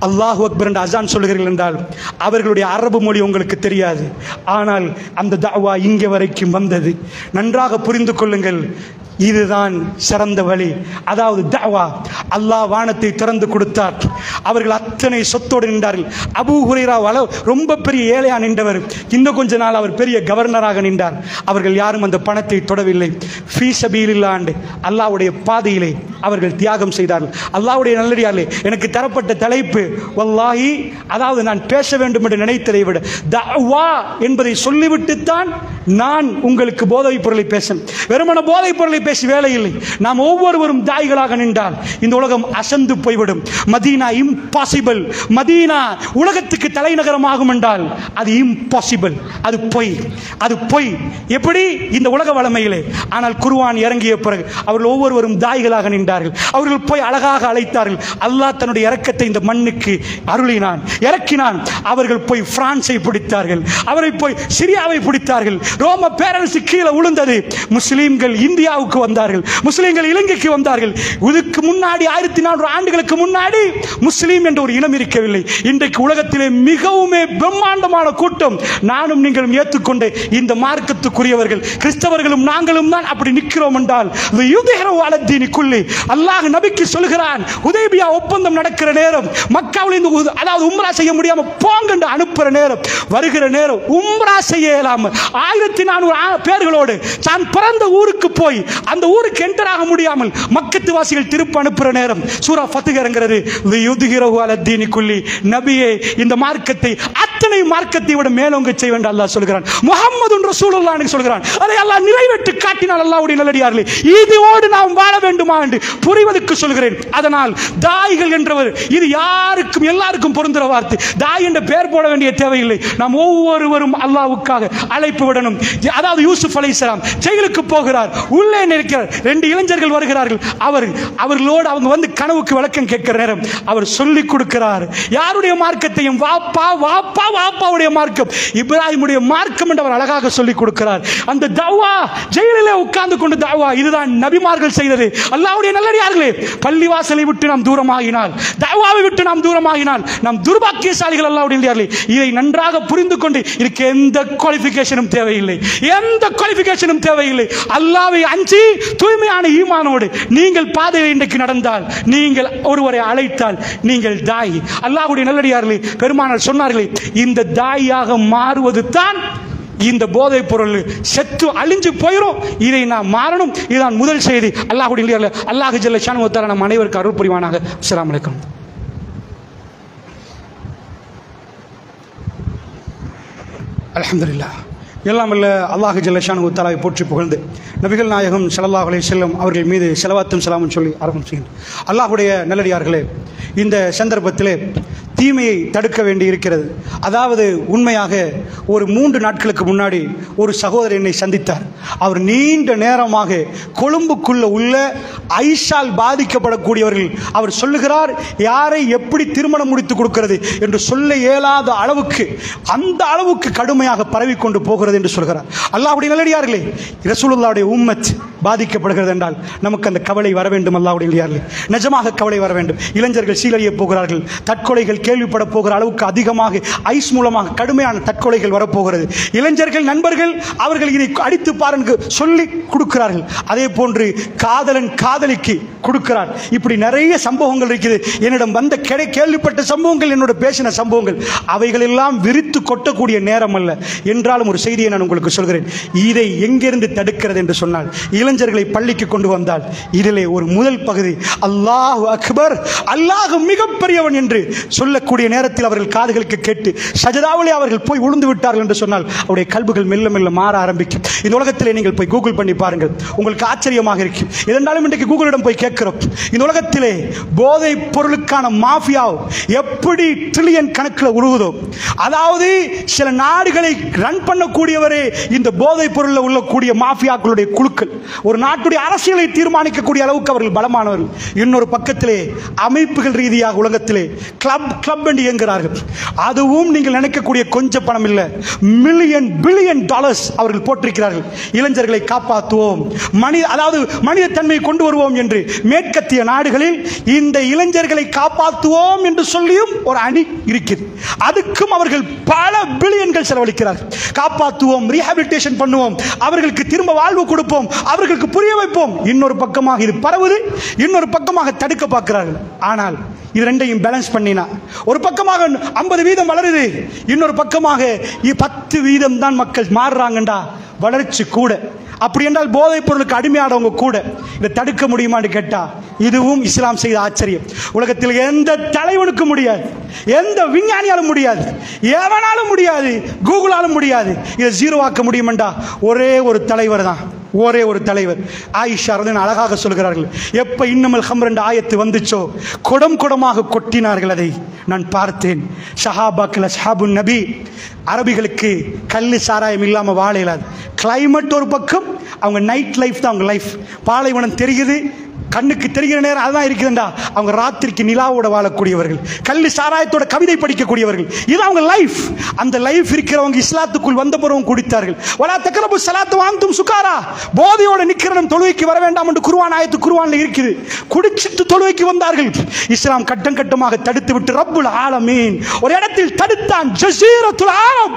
அல்லாஹு அக்பர் என்று அசான் சொல்கிறீர்கள் என்றால் அவர்களுடைய அரபு மொழி உங்களுக்கு தெரியாது. ஆனால் அந்த தாவா இங்கே வரைக்கும் வந்தது. நன்றாக புரிந்து கொள்ளுங்கள். இதுதான் சிறந்த வழி. அதாவது தாவா அல்லாஹ் வானத்தை திறந்து கொடுத்தார். அவர்கள் அத்தனை சொத்தோடு நின்றார்கள். அபு ஹுரைரா வள ரொம்ப பெரிய ஏழையா நின்றவர். இன்னும் கொஞ்ச நாள் அவர் பெரிய கவர்னராக நின்றார். அவர்கள் யாரும் அந்த பணத்தை தொடவில்லை. ஃபீ ஆண்டு அல்லாவுடைய பாதையிலே அவர்கள் தியாகம் செய்தார்கள். அல்லாவுடைய நல்லடியார்களே எனக்கு தரப்பட்ட தலைப்பு வல்லாஹி அதாவது நான் பேச வேண்டும் என்று நினைத்ததை விட தஅவா என்பதை சொல்லிவிட்டுத்தான் நான் உங்களுக்கு போதைப் பொருளை பேச வெறுமன போதைப் பொருளை பேசி வேலை இல்லை நாம் ஒவ்வொருவரும் தாய்களாக நின்றால் இந்த உலகம் அசந்து போய்விடும். மதீனா இம்பாசிபிள் மதீனா உலகத்துக்கு தலைநகரமாகும் என்றால் அது இம்பாசிபிள் அது பொய். அது பொய். எப்படி? இந்த உலக வளமையிலே. ஆனால் குருவான் இறங்கிய பிறகு அவர்கள் ஒவ்வொருவரும் தாய்களாக நின்றார்கள். அவர்கள் போய் அழகாக அழைத்தார்கள். அல்லாஹ் தன்னுடைய இறக்கத்தை இந்த மண்ணுக்கு அருளினான். இறக்கினான். அவர்கள் போய் பிரான்சை பிடித்தார்கள். அவரை போய் சிரியாவை பிடித்தார்கள். ரோம பேரரசு கீழே விழுந்தது முஸ்லீம்கள் இந்தியாவுக்கு வந்தார்கள். முஸ்லீம்கள் இலங்கைக்கு வந்தார்கள். இதுக்கு முன்னாடி ஆயிரத்தி நானூறு ஆண்டுகளுக்கு முன்னாடி முஸ்லீம் என்ற ஒரு இனம் இருக்கவில்லை. இன்றைக்கு உலகத்திலே மிகவுமே பிரம்மாண்டமான கூட்டம் நானும் நீங்களும் ஏற்றுக்கொண்டு இந்த மார்க்கத்துக்குரியவர்கள் கிறிஸ்தவர்களும் நாங்களும் தான் அப்படி நிற்கிறோம் என்றால் குள்ளி அல்லாஹ் நபிக்கு சொல்கிறான் உதேபியா ஒப்பந்தம் நடக்கிற நேரம் மக்காவில் இந்த அதாவது உம்ரா செய்ய முடியாம போங்க அனுப்புற நேரம் வருகிற நேரம் உம்ரா செய்ய இயலாம. ஆயிரத்தி நானூறு பேர்களோடு தான் பிறந்த ஊருக்கு போய் அந்த ஊருக்கு என்டர் ஆக முடியாமல் மக்கத்து வாசிகள் திருப்ப அனுப்புற நேரம். சூரா ஃபத்துக குள்ளி நபியே இந்த மார்க்கத்தை அத்தனை மார்க்கத்தை விட மேலோங்க செய்ய வேண்டும் அல்லாஹ் சொல்கிறான். முகம்மது ரசூலுல்லாஹ் சொல்கிறான். அதை அல்லாஹ் நிறைவேற்றி காட்டினால் அல்லாவுடைய நல்லடியார்களே இதோடு நாம் வாழ வேண்டுமா? என்று புரிவதற்கு சொல்கிறேன். அதனால் தாய்கள் என்றவர் இது யாருக்கும் எல்லாருக்கும் பொருந்துற வார்த்தை. தாய் என்ற பெயர் போட வேண்டிய தேவையில்லை. நாம் ஒவ்வொருவரும் அல்லாஹ்வுக்காக அழைப்பு விடணும். அதாவது யூசுப் அலை ஜெயிலுக்கு போகிறார். உள்ளே நிற்கிறார் ரெண்டு இளைஞர்கள் வருகிறார்கள். அவர் அவர்களோடு அவங்க வந்து கனவுக்கு விளக்கம் கேட்கிற நேரம். அவர் சொல்லிக் கொடுக்கிறார். யாருடைய மார்க்கத்தையும் வாப்பா வாப்பா வாப்பாவுடைய மார்க்கம். இப்ராஹிமுடைய மார்க்கம் என்று அவர் அழகாக சொல்லிக் கொடுக்கிறார். அந்த தவா ஜெயிலிலே உட்கார்ந்து கொண்டு தவா இதுதான் நபிமார்கள் செய்தது. அல்லாவுடைய நல்லடியார்களே பள்ளிவாசலை விட்டு நாம் தூரமாகினால் தவாவை விட்டு நாம் தூரமாகினால் நாம் துர்பாக்கியசாலிகள் அல்லாவுடைய இதை நன்றாக புரிந்து கொண்டு இதுக்கு எந்த குவாலிபிகேஷனும் தேவையில்லை. எந்த குவாலிபிகேஷனும் தேவையில்லை. அல்லாவை அஞ்சி தூய்மையான ஈமானோடு நீங்கள் பாதையில் இன்றைக்கு நடந்தால் நீங்கள் ஒருவரை அழைத்தால் நீங்கள் தாய். அல்லாஹுடைய நல்லடியார்களே பெருமானார் சொன்னார்களே இந்த தாயாக மாறுவது தான் இந்த போதைப் பொருள். செத்து அழிஞ்சு போயிடும் இதை நான் மாறணும். இதுதான் முதல் செய்தி. அல்லாஹுடைய இல்லையா அல்லாஹ் ஜல்ல ஷானுவத்தார நம் அனைவருக்கு அருள் புரிவானாக. அஸ்ஸலாமு அலைக்கும். அல்ஹம்துலில்லாஹ். எல்லாம் இல்லை அல்லாஹு ஜல்லஷான் உத்தாலாவை போற்றி புகழ்ந்து. நபிகள் நாயகம் சலல்லாஹ் அலி செல்லம் அவர்கள் மீது செலவாத்தும் செலாமும் சொல்லி ஆரம்பம் செய்கின்றனர் அல்லாஹுடைய நல்லடியார்களே இந்த சந்தர்ப்பத்திலே தீமையை தடுக்க வேண்டி இருக்கிறது அதாவது உண்மையாக ஒரு மூன்று நாட்களுக்கு முன்னாடி ஒரு சகோதரர் என்னை சந்தித்தார். அவர் நீண்ட நேரமாக கொழும்புக்குள்ள உள்ள ஐஷால் பாதிக்கப்படக்கூடியவர்கள் அவர் சொல்லுகிறார் யாரை எப்படி திருமணம் முடித்து கொடுக்கிறது? என்று சொல்ல இயலாத அளவுக்கு அந்த அளவுக்கு கடுமையாக பரவிக்கொண்டு போகிறது. என்று சொல்கிறார். அல்லாஹ்வுடைய நல்லடியார்களே ரசூலுல்லாவுடைய உம்மத் பாதிக்கப்படுகிறது என்றால் நமக்கு அந்த கவலை வர வேண்டும் அல்லாஹ்வுடைய நிஜமாக கவலை வர வேண்டும். இளைஞர்கள் சீரழிய போகிறார்கள். தற்கொலைகள் கேள்விப்பட போகிற அளவுக்கு அதிகமாக ஐஸ் மூலமாக கடுமையான தற்கொலைகள் வரப்போகிறது. இளைஞர்கள் நண்பர்கள் அவர்கள் இதை அடித்து பாருங்க சொல்லி கொடுக்கிறார்கள். அதே போன்று காதலன் காதலிக்கு கொடுக்கிறார். இப்படி நிறைய சம்பவங்கள் இருக்குது. என்னிடம் வந்த கிடை கேள்விப்பட்ட சம்பவங்கள் என்னோட பேசின சம்பவங்கள் அவைகள் எல்லாம் விரித்து கொட்டக்கூடிய நேரம் அல்ல. என்றாலும் ஒரு செய்தியை நான் உங்களுக்கு சொல்கிறேன். இதை எங்கிருந்து தடுக்கிறது என்று சொன்னால் இளைஞர்களை பள்ளிக்கு கொண்டு வந்தால் இதிலே ஒரு முதல் பகுதி அல்லாஹ் அக்பர் அல்லாஹ் மிகப்பெரியவன் என்று சொல்லக்கூடிய நேரத்தில் அவர்கள் காதுகளுக்கு கேட்டு சஜதாவிலே அவர்கள் போய் உளுந்து விட்டார்கள் என்று சொன்னால் அவருடைய கல்புகள் மெல்ல மெல்ல மாற ஆரம்பிக்கும். இந்த உலகத்திலே நீங்கள் போய் கூகுள் பண்ணி பாருங்கள். உங்களுக்கு ஆச்சரியமாக இருக்கும். இதனாலும் இன்றைக்கு கூகுளிடம் போய் கேட்கிறோம். இந்த உலகத்திலே போதை பொருளுக்கான மாஃபியா எப்படி ட்ரில்லியன் கணக்கில் உருகுதோ அதாவது சில நாடுகளை ரன் பண்ணக்கூடியவரே இந்த போதை பொருளில் உள்ளக்கூடிய மாஃபியாக்களுடைய குழுக்கள். ஒரு நாட்டுடைய அரசியலை தீர்மானிக்கக்கூடிய அளவுக்கு அவர்கள் பலமானவர்கள். இன்னொரு பக்கத்திலே அமைப்புகள் ரீதியாக உலகத்திலே கிளப் கிளப் என்று இயங்குகிறார்கள். அதுவும் நீங்கள் நினைக்கக்கூடிய கொஞ்ச பணம் இல்லை. மில்லியன் பில்லியன் டாலர்ஸ் அவர்கள் போட்டிருக்கிறார்கள். இளைஞர்களை காப்பாற்றுவோம் மனித அதாவது மனித தன்மையை கொண்டு வருவோம் என்று மேற்கத்திய நாடுகளில் இந்த இளைஞர்களை காப்பாற்றுவோம் என்று சொல்லியும் ஒரு அணி இருக்குது அதுக்கும் அவர்கள் பல பில்லியன்கள் செலவழிக்கிறார்கள். காப்பாற்றுவோம் ரீஹாபிலிட்டேஷன் பண்ணுவோம். அவர்களுக்கு திரும்ப வாழ்வு கொடுப்போம். அவர்கள் அவர்களுக்கு புரிய வைப்போம். இன்னொரு பக்கமாக இது பரவுது இன்னொரு பக்கமாக தடுக்க பார்க்கிறார்கள். ஆனால் இது ரெண்டையும் பேலன்ஸ் பண்ணினா ஒரு பக்கமாக ஐம்பது வீதம் வளருது இன்னொரு பக்கமாக பத்து வீதம் தான் மக்கள் மாறுறாங்கண்டா? வளர்ச்சி கூட. அப்படி என்றால் போதைப் பொருளுக்கு அடிமையானவங்க கூட. இதை தடுக்க முடியுமான்னு கேட்டா இதுவும் இஸ்லாம் செய்த ஆச்சரியம். உலகத்தில் எந்த தலைவனுக்கும் முடியாது. எந்த விஞ்ஞானியாலும் முடியாது. எவனாலும் முடியாது. கூகுளாலும் முடியாது. இதை ஜீரோவாக்க முடியுமெண்டா? ஒரே ஒரு தலைவர் தான். ஒரே ஒரு தலைவர். ஆயிஷா வந்து அழகாக சொல்கிறார்கள். எப்ப இன்னமல் ஹம் ரெண்டு ஆயத்து வந்துச்சோ குடம் குடமாக கொட்டினார்கள் அதை நான் பார்த்தேன். ஷஹாபாக்கில் ஷஹாபு நபி. அரபிகளுக்கு கல் சாராயம் இல்லாமல் வாழ இயலாது. கிளைமேட் ஒரு பக்கம் அவங்க நைட் லைஃப் தான் அவங்க லைஃப் பாலைவனம் தெரியுது கண்ணுக்கு தெரிகிற நேரம் அதுதான் இருக்குதுண்டா. அவங்க ராத்திரிக்கு நிலாவோட வாழக்கூடியவர்கள் கல் சாராயத்தோட கவிதை படிக்கக்கூடியவர்கள். இது அவங்க லைஃப் அந்த லைஃப் இருக்கிறவங்க இஸ்லாத்துக்குள் வந்த பிறகும் குடித்தார்கள். வலா தக்கரபு சலாத்து வாந்தும் சுகாரா. போதையோட நிக்கிறனும் தொழுவைக்கு வர வேண்டாம் என்று குருவான் ஆயத்து குருவான்ல இருக்குது. குடிச்சிட்டு தொழுவைக்கு வந்தார்கள். இஸ்லாம் கட்டம் கட்டமாக தடுத்து விட்டு ரப்புல் ஆலமீன். ஒரு இடத்தில் தடுத்தான் ஜசீரத்துல் ஆலம்.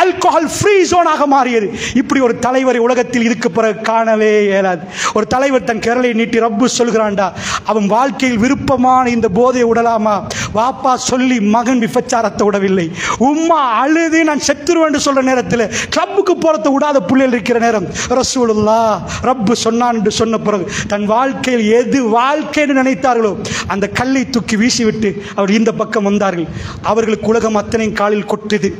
ஆல்கஹால் ஃப்ரீ ஜோனாக மாறியது. இப்படி ஒரு தலைவரை உலகத்தில் இதுக்கு பிறகு காணவே இயலாது. ஒரு தலைவர் தன் கேரளை நீட்டி ரப்பு சொல்கிறான்டா அவன் வாழ்க்கையில் விருப்பமான இந்த போதையை விடலாமா வாப்பா சொல்லி மகன் விபச்சாரத்தை விடவில்லை உம்மா அழுது நான் செத்துருவேன் என்று சொல்ற நேரத்தில் கிளப்புக்கு போறத விடாத பிள்ளைகள் இருக்கிற நேரம். ரசூலுல்லா ரப்பு சொன்னான் என்று சொன்ன பிறகு தன் வாழ்க்கையில் எது வாழ்க்கைன்னு நினைத்தார்களோ அந்த கல்லை தூக்கி வீசிவிட்டு அவர் இந்த பக்கம் வந்தார்கள். அவர்களுக்கு உலகம் அத்தனையும் காலில் கொட்டுது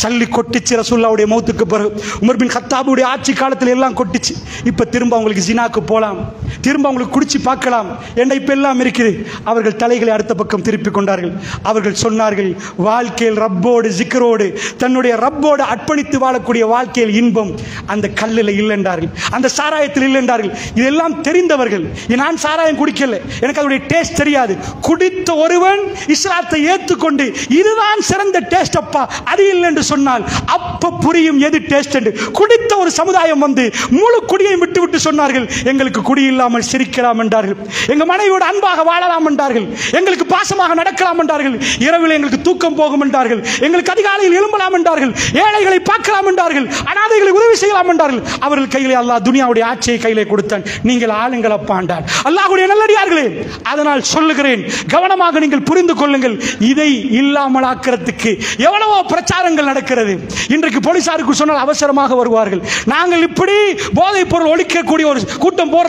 சல்லி கொட்டிச்சு ரசூல்லாவுடைய மௌத்துக்கு பிறகு. உமர் பின் கத்தாபுடைய ஆட்சி காலத்தில் எல்லாம் கொட்டிச்சு. இப்போ திரும்ப அவங்களுக்கு ஜினாக்கு போகலாம் திரும்ப அவங்களுக்கு குடிச்சு பார்க்கலாம். என்ற இப்ப எல்லாம் இருக்குது அவர்கள் தலைகளை அடுத்த பக்கம் திருப்பிக் கொண்டார்கள். அவர்கள் சொன்னார்கள் வாழ்க்கையில் ரப்போடு ஜிக்கரோடு தன்னுடைய ரப்போடு அர்ப்பணித்து வாழக்கூடிய வாழ்க்கையில் இன்பம். அந்த கல்லில் இல்லைன்றார்கள். அந்த சாராயத்தில் இல்லைன்றார்கள். இதெல்லாம் தெரிந்தவர்கள். நான் சாராயம் குடிக்கல. எனக்கு அதோடைய டேஸ்ட் தெரியாது. குடித்த ஒருவன் இஸ்லாத்தை ஏற்றுக்கொண்டு இதுதான் சிறந்த டேஸ்ட் அப்பா. அது இல்லை என்று சொன்னால் அப்ப புரியும் எது டேஸ்ட் என்று. குடித்த ஒரு சமுதாயம் வந்து முழு குடியை விட்டு விட்டு சொன்னார்கள் எங்களுக்கு குடி இல்லாமல் சிரிக்கலாம் என்றார்கள். எங்க மனைவியோட அன்பாக வாழலாம் என்றார்கள். எங்களுக்கு பாசமாக நடக்கலாம் என்றார்கள். இரவில் எங்களுக்கு தூக்கம் போகும் என்றார்கள். எங்களுக்கு அதிகாலையில் எழும்பலாம் என்றார்கள். ஏழைகளை பார்க்கலாம் என்றார்கள். அனாதைகளை உதவி செய்யலாம் என்றார்கள். அவர்கள் கையிலே அல்லாஹ் துனியாவுடைய ஆட்சியை கையிலே கொடுத்தான். நீங்கள் ஆளுங்கள் அப்பாண்டார் அல்லாஹுடைய நல்லடியார்களே அதனால் சொல்லுகிறேன் கவனமாக நீங்கள் புரிந்து கொள்ளுங்கள். இதை இல்லாமலாக்கிறதுக்கு எவ்வளவோ பிரச்சாரங்கள் நடக்கிறது. இன்றைக்கு போலீசாருக்கு சொன்னால் அவசரமாக வருவார்கள். நாங்கள் இப்படி போதைப் பொருள் ஒழிக்கக்கூடிய ஒரு கூட்டம் போடுறோம்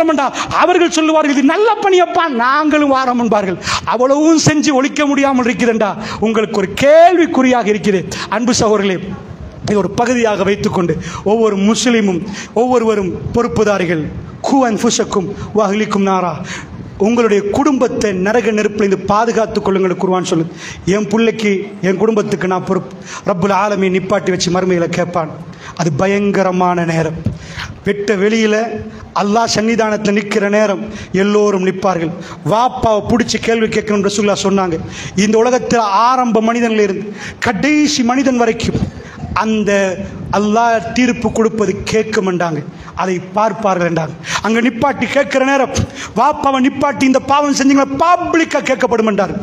அவர்கள் சொல்லுவார்கள் இது நல்ல பணியப்பா. நாங்களும் வாரம் என்பார்கள். அவ்வளவும் செஞ்சு ஒழிக்க முடியாமல் இருக்கிறதா உங்களுக்கு ஒரு கேள்விக்குறியாக இருக்கிறது அன்பு சகோதரர்களே இது ஒரு பகுதியாக வைத்துக்கொண்டு ஒவ்வொரு முஸ்லீமும் ஒவ்வொருவரும் பொறுப்புதாரிகள் கூ அன்புசக்கும் வகலிக்கும் நாரா உங்களுடைய குடும்பத்தை நரக நெருப்பிலிருந்து பாதுகாத்துக் கொள்ளுங்கள் குருவான் சொல்லு என் பிள்ளைக்கு என் குடும்பத்துக்கு நான் பொறுப்பு. ரப்புல ஆலமி நிப்பாட்டி வச்சு மறுமையில கேட்பான். அது பயங்கரமான நேரம். வெட்ட வெளியில் அல்லாஹ் சன்னிதானத்தில் நிற்கிற நேரம் எல்லோரும் நிற்பார்கள். வாப்பாவை பிடிச்சி கேள்வி கேட்கணும் ரசூல்லா சொன்னாங்க. இந்த உலகத்தில் ஆரம்ப மனிதன்ல இருந்து கடைசி மனிதன் வரைக்கும் அந்த அல்லாஹ் தீர்ப்பு கொடுப்பது கேட்குமெண்டாங்க அதை பார்ப்பார்கள் என்றாங்க. அங்கே நிப்பாட்டி கேட்கிற நேரம் வாப்பாவை நிப்பாட்டி இந்த பாவம் செஞ்சீங்களா பப்ளிக்காக கேட்கப்படும் என்றார்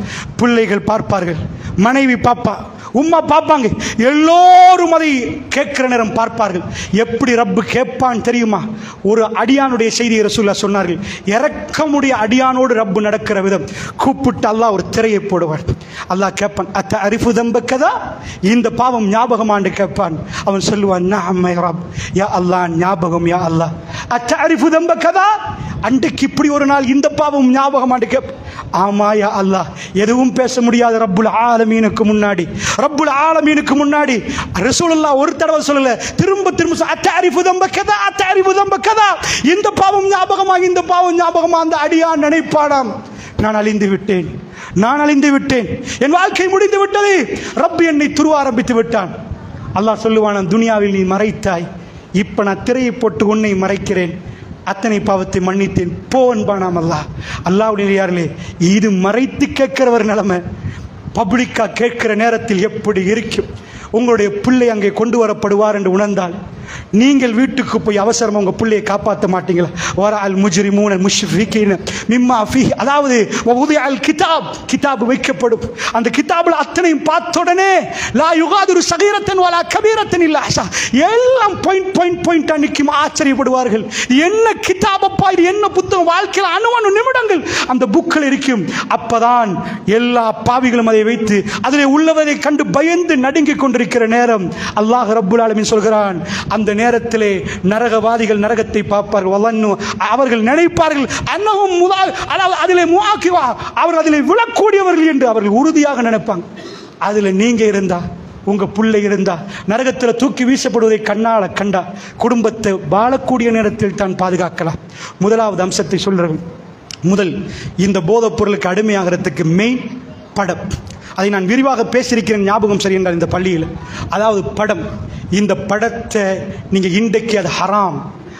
பிள்ளைகள் பார்ப்பார்கள். மனைவி பாப்பா உம்மா பார்ப்பாங்க. எல்லோரும் அதை கேட்கிற நேரம் பார்ப்பார்கள். எப்படி ரப்பு கேட்பான் தெரியுமா? ஒரு அடியானுடைய செய்தியை ரசூல்லா சொன்னார்கள். இறக்கமுடைய அடியானோடு ரப்பு நடக்கிற விதம். கூப்பிட்டு அல்லாஹ் ஒரு திரையை போடுவார். அல்லாஹ் கேட்பான் அத்த அரிஃபு தம்பக்கதா இந்த பாவம் ஞாபகமாண்டு கேட்பான். அவன் சொல்லுவான் யா அல்லா யா அல்லாஹ் ஞாபகம் யா அல்லாஹ். அத்த அரிஃபு தம்பக்கதா அன்றைக்கு இப்படி ஒரு நாள் இந்த பாவம் ஞாபகமாண்டு கேப். ஆமாயா அல்லாஹ் எதுவும் பேச முடியாது ரப்புல் ஆலமீனுக்கு முன்னாடி. ரப்புல் ஆலமீனுக்கு முன்னாடி. ரசூலுல்லா ஒரு தடவை சொல்லல திரும்ப திரும்ப சொல்ல, கதா தம்பக்கதா அத்தாரிஃபு கதா. இந்த பாவம் ஞாபகமா இந்த பாவம் ஞாபகமா அந்த அடியா நினைப்பாடாம் நான் அழிந்து விட்டேன் நான் அழிந்து விட்டேன். என் வாழ்க்கை முடிந்து விட்டது. ரப்பு என்னை துருவ ஆரம்பித்து விட்டான். அல்லாஹ் சொல்லுவான் துனியாவில் நீ மறைத்தாய். இப்போ நான் திரையை போட்டு உன்னை மறைக்கிறேன். அத்தனை பாவத்தை மன்னித்தேன். போ அன்பானாம் அல்லா அல்லாவுடையார்களே இது மறைத்து கேட்கிறவர் நிலைமை பப்ளிக்கா கேட்கிற நேரத்தில் எப்படி இருக்கும்? உங்களுடைய பிள்ளை அங்கே கொண்டு வரப்படுவார் என்று உணர்ந்தால் நீங்கள் வீட்டுக்கு போய் அவசரம் உங்க பிள்ளையை காப்பாற்ற மாட்டீங்களா? வர அல் முஜ்ரி மூன மிம்மா ஃபி அதாவது உதய அல் கிதாப். கிதாப் வைக்கப்படும். அந்த கிதாபில் அத்தனையும் பார்த்த உடனே லா யுகாதுரு சகீரத்தன் வாலா கபீரத்தன் இல்ல ஆஷா எல்லாம் பாயிண்ட் பாயிண்ட் பாயிண்டா நிற்கும். ஆச்சரியப்படுவார்கள். என்ன கிதாபப்பா இது என்ன புத்தகம்? வாழ்க்கையில் அணுவணு நிமிடங்கள். அந்த புக்கில் இருக்கும். அப்பதான் எல்லா பாவிகளும் அதை வைத்து அதில் உள்ளவரை கண்டு பயந்து நடுங்கிக் கொண்டிருக்கிற நேரம் அல்லாஹ் ரப்புல் ஆலமீன் சொல்கிறான் அந்த நேரத்திலே நரகவாதிகள் நரகத்தை பார்ப்பார்கள். வல்லன்னு அவர்கள் நினைப்பார்கள் அன்னகும் முதா அதாவது அதிலே முவாக்கிவா அவர் அதிலே விழக்கூடியவர்கள் என்று அவர்கள் உறுதியாக நினைப்பாங்க. அதில் நீங்க இருந்தா உங்க பிள்ளை இருந்தா நரகத்தில் தூக்கி வீசப்படுவதை கண்ணால கண்டா குடும்பத்தை வாழக்கூடிய நேரத்தில் தான் பாதுகாக்கலாம். முதலாவது அம்சத்தை சொல்கிறேன் முதல் இந்த போதைப் பொருளுக்கு அடிமையாகிறதுக்கு மெயின் படம். அதை நான் விரிவாக பேசியிருக்கிறேன் ஞாபகம் சரி என்றார் இந்த பள்ளியில். அதாவது படம். இந்த படத்தை நீங்கள் இன்றைக்கு அது ஹராம்.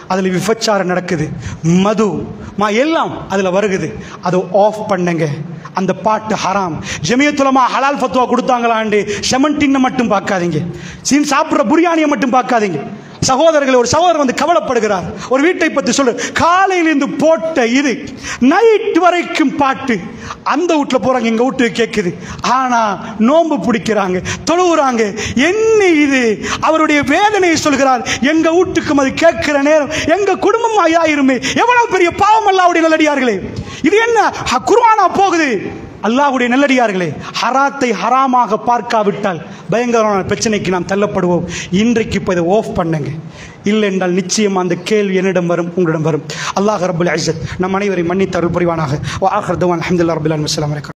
அதில் விபச்சாரம் நடக்குது. மது. மா எல்லாம் அதில் வருகுது. அதை ஆஃப் பண்ணுங்க. அந்த பாட்டு ஹராம். ஜமியத்துலமா ஹலால் ஃபத்வா கொடுத்தாங்களாண்டு செமன்டின்னை மட்டும் பார்க்காதீங்க. சீன் சாப்பிட்ற புரியாணியை மட்டும் பார்க்காதீங்க. சகோதரர்கள் ஒரு சகோதரர் வந்து கவலைப்படுகிறார். ஒரு வீட்டை பற்றி சொல்லு. காலையிலிருந்து போட்ட இது நைட் வரைக்கும் பாட்டு. அந்த வீட்டில் போகிறாங்க எங்கள் வீட்டுக்கு கேட்குது ஆனால் நோன்பு பிடிக்கிறாங்க தொழுவுறாங்க. என்ன இது? அவருடைய வேதனையை சொல்கிறார். எங்கள் வீட்டுக்கும் அது கேட்கிற நேரம் எங்கள் குடும்பம் ஆயிருமே எவ்வளவு பெரிய பாவம் அல்லாவுடைய நல்லடியார்களே. இது என்ன? குருவானா போகுது. அல்லாஹுடைய நல்லடியார்களே ஹராத்தை ஹராமாக பார்க்காவிட்டால் பயங்கரமான பிரச்சனைக்கு நாம் தள்ளப்படுவோம். இன்றைக்கு இப்போ இதை ஆஃப் பண்ணுங்க. இல்லை என்றால் நிச்சயம் அந்த கேள்வி என்னிடம் வரும் உங்களிடம் வரும். அல்லாஹ் ரபுல் அஜத் நம் அனைவரை மன்னித்து அருள் புரிவானாக. ஆஹர் தவான் அஹமதுல்லா ரபுல்லான் வசலாம்